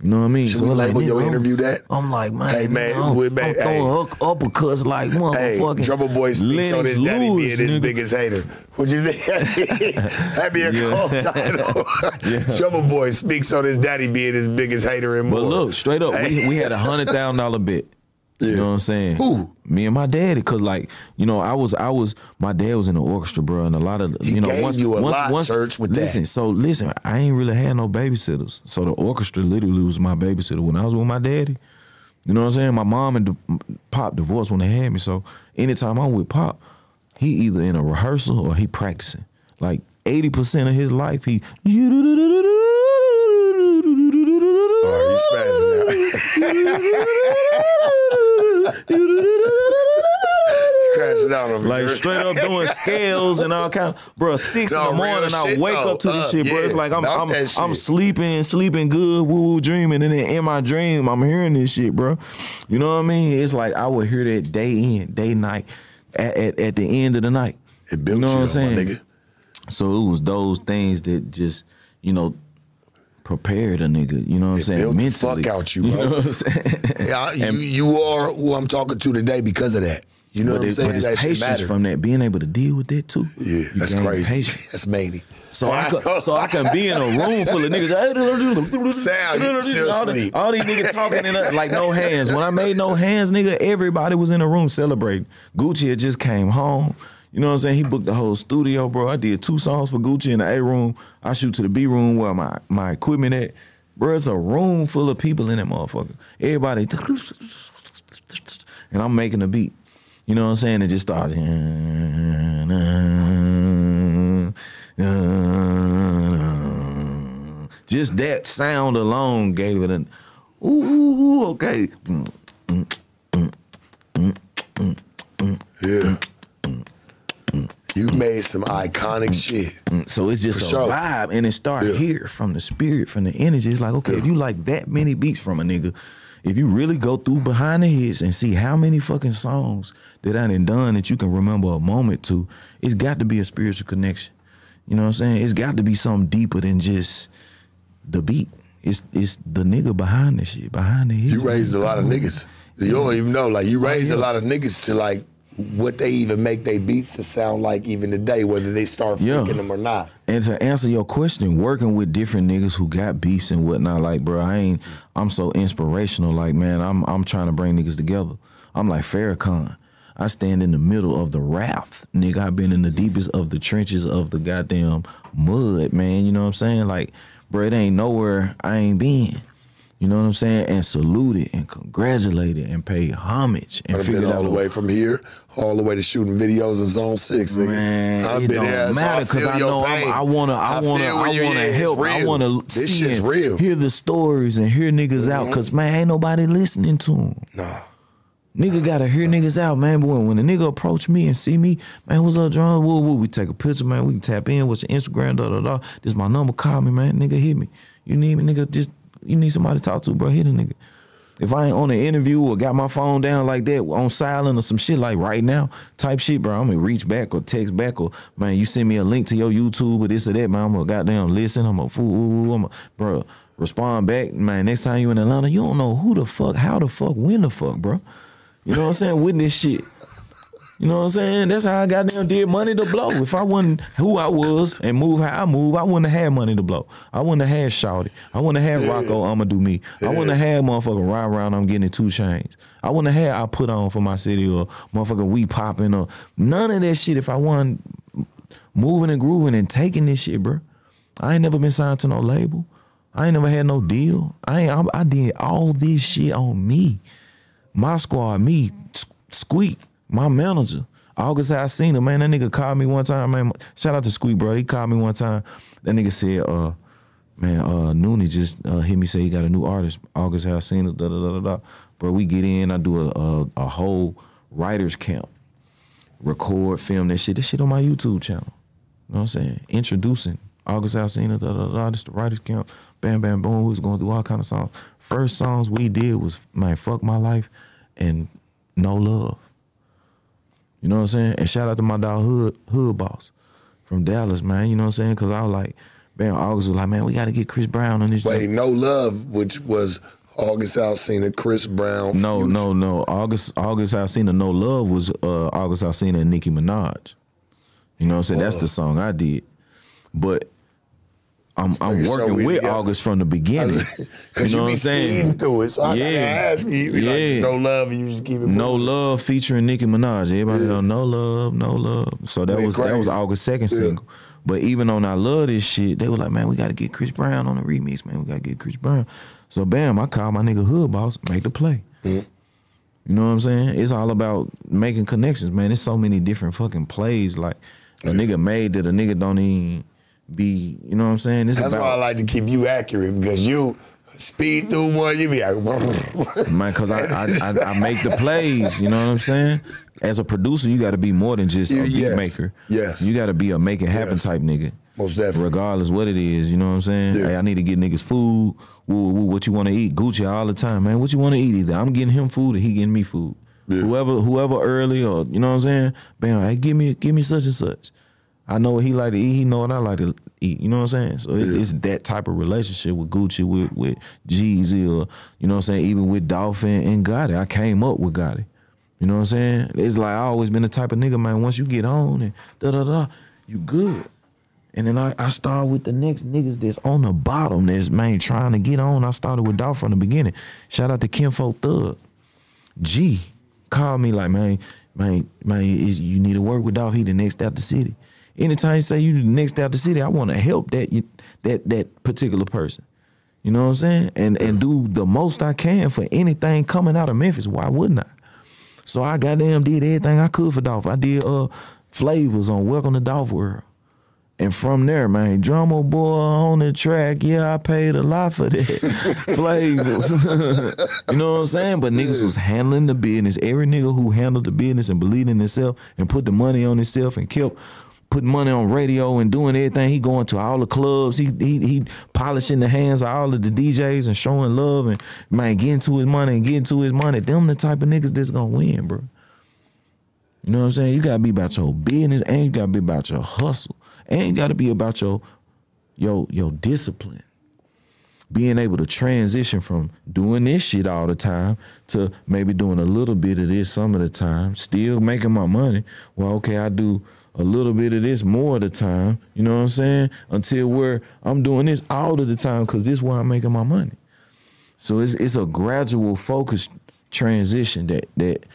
You know what I mean? Should we label nigga, your I'm- interview that? I'm like, man, Hey, man, I'm, we- I'm man, throwing hey. hook uppercuts like Hey, motherfucking Drumma Boy speaks on his daddy Lewis, being his nigga. biggest hater. Would you think? That'd be a Yeah. cool title. Drumma Boy speaks on his daddy being his biggest hater and more. But look, straight up, Hey. we, we had a hundred thousand dollar bet. You know what I'm saying? Who? Me and my daddy, cause like you know, I was I was my dad was in the orchestra, bro, and a lot of He you know gave once you a once lot, once Church, with that. listen, so listen, I ain't really had no babysitters, so the orchestra literally was my babysitter when I was with my daddy. You know what I'm saying? My mom and Pop divorced when they had me, so anytime I'm with Pop, he either in a rehearsal or he practicing. Like eighty percent of his life, he. Oh, he's spazzing Crashing out over Like here. straight up doing scales and all kind. Of, Bro, six No, in the morning, I wake though. up to this Uh, shit, bro. It's like I'm I'm I'm sleeping, sleeping good, woo woo dreaming, and then in my dream, I'm hearing this shit, bro. You know what I mean? It's like I would hear that day in, day night, at, at, at the end of the night. It built you know you, what I'm saying? nigga. So it was those things that just, you know, prepared a nigga. You know what I'm It saying? built the Mentally. fuck out you, You bro. know what I'm saying? Yeah, you, you are who I'm talking to today because of that. You know but what I'm it- saying? but it's that patience from that, being able to deal with that too. Yeah, You that's crazy. patience. That's many. So I could, so I can be in a room full of niggas. Sound, all, the- all these niggas talking in a, like no hands. When I made no hands, nigga, everybody was in the room celebrating. Gucci had just came home. You know what I'm saying? He booked the whole studio, bro. I did two songs for Gucci in the A room. I shoot to the B room where my, my equipment at. Bro, it's a room full of people in that motherfucker. Everybody, and I'm making a beat. You know what I'm saying? It just started. Just that sound alone gave it an ooh, okay. Yeah. You made some iconic shit. Mm, so it's just For a sure. vibe, and it start Yeah. here from the spirit, from the energy. It's like, okay, if you like that many beats from a nigga, if you really go through behind the hits and see how many fucking songs that I done done that you can remember a moment to, it's got to be a spiritual connection. You know what I'm saying? It's got to be something deeper than just the beat. It's it's the nigga behind the shit, behind the hits. You raised a lot of niggas. You don't even know. Like you oh, raised a lot of niggas to like what they even make their beats to sound like even today, whether they start Yeah. freaking them or not. And to answer your question, working with different niggas who got beats and whatnot, like bro, I ain't. I'm so inspirational. Like man, I'm I'm trying to bring niggas together. I'm like Farrakhan. I stand in the middle of the raft, nigga. I've been in the deepest of the trenches of the goddamn mud, man. You know what I'm saying? Like, bro, it ain't nowhere I ain't been. You know what I'm saying? And saluted and congratulated and paid homage and I've figured been out all the way from here, all the way to shooting videos in Zone Six, nigga. Man, I've it been don't there, so matter because I know I'm, I wanna, I, wanna, I wanna help. I wanna see shit's and real. hear the stories and hear niggas out, mm-hmm. cause man, ain't nobody listening to them. Nah. Nigga gotta hear niggas out, man. But when, when a nigga approach me and see me, man, what's up, John? Woo, woo. We take a picture, man. We can tap in. What's your Instagram? Da da da. This my number. Call me, man. Nigga, hit me. You need me, nigga. Just you need somebody to talk to, bro. Hit a nigga. If I ain't on an interview or got my phone down like that on silent or some shit like right now type shit, bro, I'm gonna reach back or text back or man, you send me a link to your YouTube or this or that, man. I'm gonna goddamn listen. I'm gonna fool, I'm gonna, bro, respond back, man. Next time you in Atlanta, you don't know who the fuck, how the fuck, when the fuck, bro. You know what I'm saying? With this shit. You know what I'm saying? That's how I goddamn did money to blow. If I wasn't who I was and move how I move, I wouldn't have had money to blow. I wouldn't have had Shawty. I wouldn't have had Rocko, I'ma do me. I wouldn't have had motherfucking ride around, I'm getting two chains. I wouldn't have had I put on for my city or motherfucking we popping or none of that shit if I wasn't moving and grooving and taking this shit, bro. I ain't never been signed to no label. I ain't never had no deal. I ain't, I, I did all this shit on me my squad, me, Squeak, my manager. August him, man. That nigga called me one time, man. Shout out to Squeak, bro. He called me one time. That nigga said, uh, man, uh, Noonie just uh, hit me say he got a new artist. August it, da da da da da. Bro, we get in, I do a, a a whole writers camp, record, film that shit. This shit on my YouTube channel. You know what I'm saying? Introducing August Alsina, da da da. This the writers camp. Bam bam boom. We was going through all kind of songs. First songs we did was man, fuck my life, and no love. You know what I'm saying? And shout out to my dog Hood Hood Boss from Dallas, man. You know what I'm saying? Cause I was like, man, August was like, man, we got to get Chris Brown on this. Wait, No Love, which was August Alsina, Chris Brown. No, Future. no, no. August August Alsina No Love was uh, August Alsina and Nicki Minaj. You know what I'm saying? That's the song I did. But I'm I'm working with together. August from the beginning. Because you know you, what I'm saying? through it, so I Yeah. ask you. You Yeah. No love, and you just keep it No moving. love featuring Nicki Minaj. Everybody know no love, no love. So that Went was that was. August second Yeah. single. But even on I love this shit, they were like, man, we gotta get Chris Brown on the remix, man. We gotta get Chris Brown. So bam, I called my nigga Hood Boss, make the play. Mm-hmm. You know what I'm saying? It's all about making connections, man. There's so many different fucking plays like a nigga made that a nigga don't even be, you know what I'm saying? That's about why I like to keep you accurate because you speed through one, you be like, Man, cause I, I I I make the plays. You know what I'm saying? As a producer, you got to be more than just a beat Yes. maker. Yes. you got to be a make it happen Yes. type nigga. Most definitely. Regardless what it is, you know what I'm saying? Yeah. Hey, I need to get niggas food. Woo, woo, what you want to eat? Gucci all the time, man. What you want to eat? Either I'm getting him food or he getting me food. Yeah. Whoever whoever early or you know what I'm saying? Bam, hey, give me give me such and such. I know what he like to eat. He know what I like to eat. You know what I'm saying? So it, it's that type of relationship with Gucci, with with Jeezy, or you know what I'm saying. Even with Dolphin and Gotti, I came up with Gotti. You know what I'm saying? It's like I always been the type of nigga, man. Once you get on and da da da, you good. And then I, I start with the next niggas that's on the bottom that's man trying to get on. I started with Dolph from the beginning. Shout out to Kinfolk Thug. G called me like, man, man, man, is, you need to work with Dolph. He the next out the city. Anytime you say you the next out the city, I want to help that you, that that particular person. You know what I'm saying? And and do the most I can for anything coming out of Memphis. Why wouldn't I? So I goddamn did everything I could for Dolph. I did uh flavors on Welcome to Dolph World. And from there, man, Drumma Boy on the track, yeah, I paid a lot for that. Flavors. you know what I'm saying? But niggas was handling the business. Every nigga who handled the business and believed in himself and put the money on himself and kept putting money on radio and doing everything. He going to all the clubs. He he he polishing the hands of all of the DJs and showing love and man getting to his money and getting to his money. Them the type of niggas that's gonna win, bro. You know what I'm saying? You gotta be about your business and you gotta be about your hustle. And you gotta be about your your your discipline. Being able to transition from doing this shit all the time to maybe doing a little bit of this some of the time, still making my money. Well, okay, I do a little bit of this more of the time. You know what I'm saying? Until where I'm doing this all of the time because this is where I'm making my money. So it's it's a gradual focus transition that that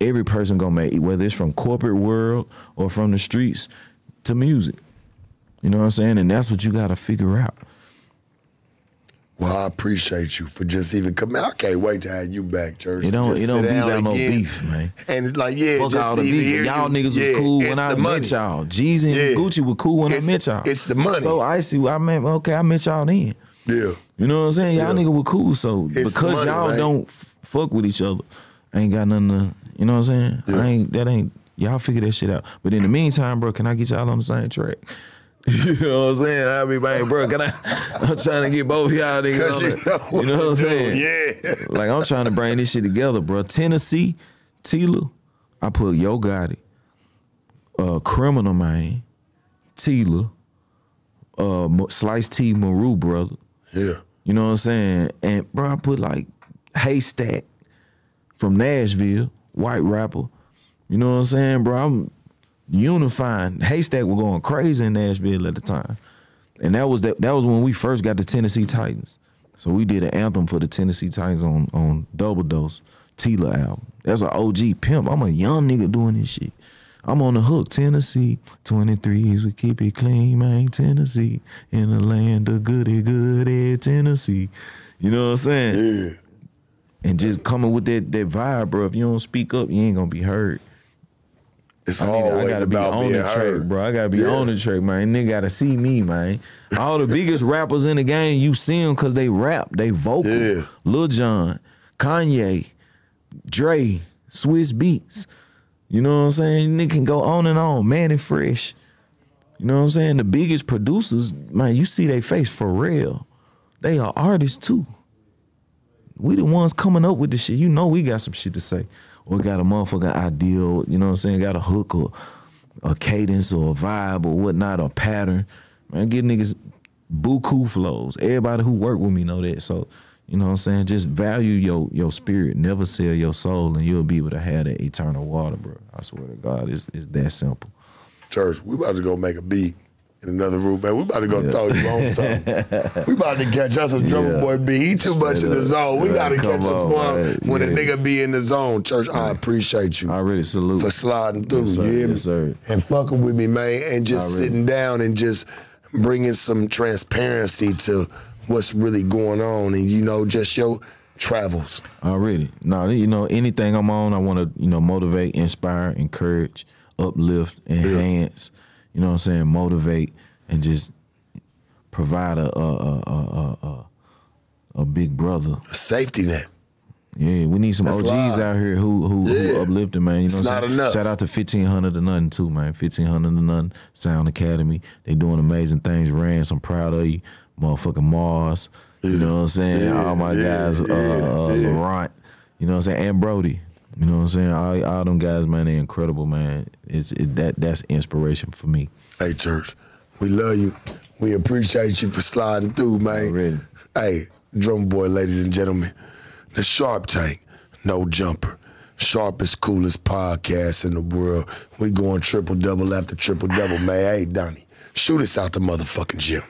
every person gonna make, whether it's from corporate world or from the streets to music. You know what I'm saying? And that's what you gotta figure out. Well, I appreciate you for just even coming. I can't wait to have you back, church. You don't Just it don't sit be down no beef, man. And like, yeah, Fuck just all the beef. Y'all you, niggas yeah, was cool when I the money. met y'all. Jeezy and Yeah. Gucci were cool when It's- I met y'all. it's the money. So icy, I met okay, I met y'all then. Yeah. You know what I'm saying? Y'all Yeah. niggas were cool. So It's because money, y'all man. don't fuck with each other, I ain't got nothing to, you know what I'm saying? I ain't that ain't y'all figure that shit out. But in the meantime, bro, can I get y'all on the same track? you know what I'm saying? I'll be man, bro, can I I'm trying to get both y'all niggas you know, You know what I'm saying? Yeah. Like I'm trying to bring this shit together, bro. Tennessee, Tela, I put Yo Gotti, uh, Criminal Manne, Tela, uh, Slice T, Maru brother. Yeah. You know what I'm saying? And bro, I put like Haystak from Nashville, white rapper. You know what I'm saying, bro? I'm unifying. Haystak was going crazy in Nashville at the time. And that was that that was when we first got the Tennessee Titans. So we did an anthem for the Tennessee Titans on on Double Dose Tela album. That's an OG pimp. I'm a young nigga doing this shit. I'm on the hook, Tennessee. 23s, we keep it clean, man. Tennessee. In the land of goody goody, Tennessee. You know what I'm saying? Yeah. And just coming with that that vibe, bro. If you don't speak up, you ain't gonna be heard. It's I, to- I gotta be about on the track, heard. bro. I gotta be Yeah. on the track, man. Nigga gotta see me, man. All the biggest rappers in the game, you see them because they rap, they vocal. Yeah. Lil Jon, Kanye, Dre, Swizz Beatz. You know what I'm saying? Nigga can go on and on. Mannie Fresh. You know what I'm saying? The biggest producers, man, you see their face for real. They are artists too. We the ones coming up with the shit. You know we got some shit to say. Or got a motherfucking ideal, you know what I'm saying? Got a hook or a cadence or a vibe or whatnot, or pattern. Man, get niggas buku flows. Everybody who work with me know that. So, you know what I'm saying? Just value your your spirit. Never sell your soul and you'll be able to have that eternal water, bro. I swear to God, it's, it's that simple. Church, we about to go make a beat in another room, man. We about to go throw you on something. we about to catch us a drummer Yeah. boy beat. He too much in the zone. We Yeah, gotta catch us one man. when a nigga be in the zone. Church, I appreciate you I really salute. for sliding through. Yes, sir. Yes, sir. And fucking with me, man, and just Already. sitting down and just bringing some transparency to what's really going on, and you know, just your travels. Already. No, you know, anything I'm on, I want to, you know, motivate, inspire, encourage, uplift, enhance. You know what I'm saying? Motivate and just provide a a a a, a, a big brother. A safety net. Yeah, we need some That's OGs live. out here who who, Yeah. who uplifting, man. You know not saying? enough. Shout out to 1500 to nothing too, man. 1500 to nothing Sound Academy. They doing amazing things. Rance, I'm proud of you. Motherfucking Mars. You know what I'm saying? Yeah, All my guys, uh, uh. Laurent. You know what I'm saying? And Brody. You know what I'm saying? All, all them guys, man, they incredible, man. It's it, that that's inspiration for me. Hey, church, we love you. We appreciate you for sliding through, man. Already. Hey, drum boy, ladies and gentlemen, the Sharp Tank, no jumper. Sharpest, coolest podcast in the world. We going triple double after triple double, man. Hey, Donnie, shoot us out the motherfucking gym.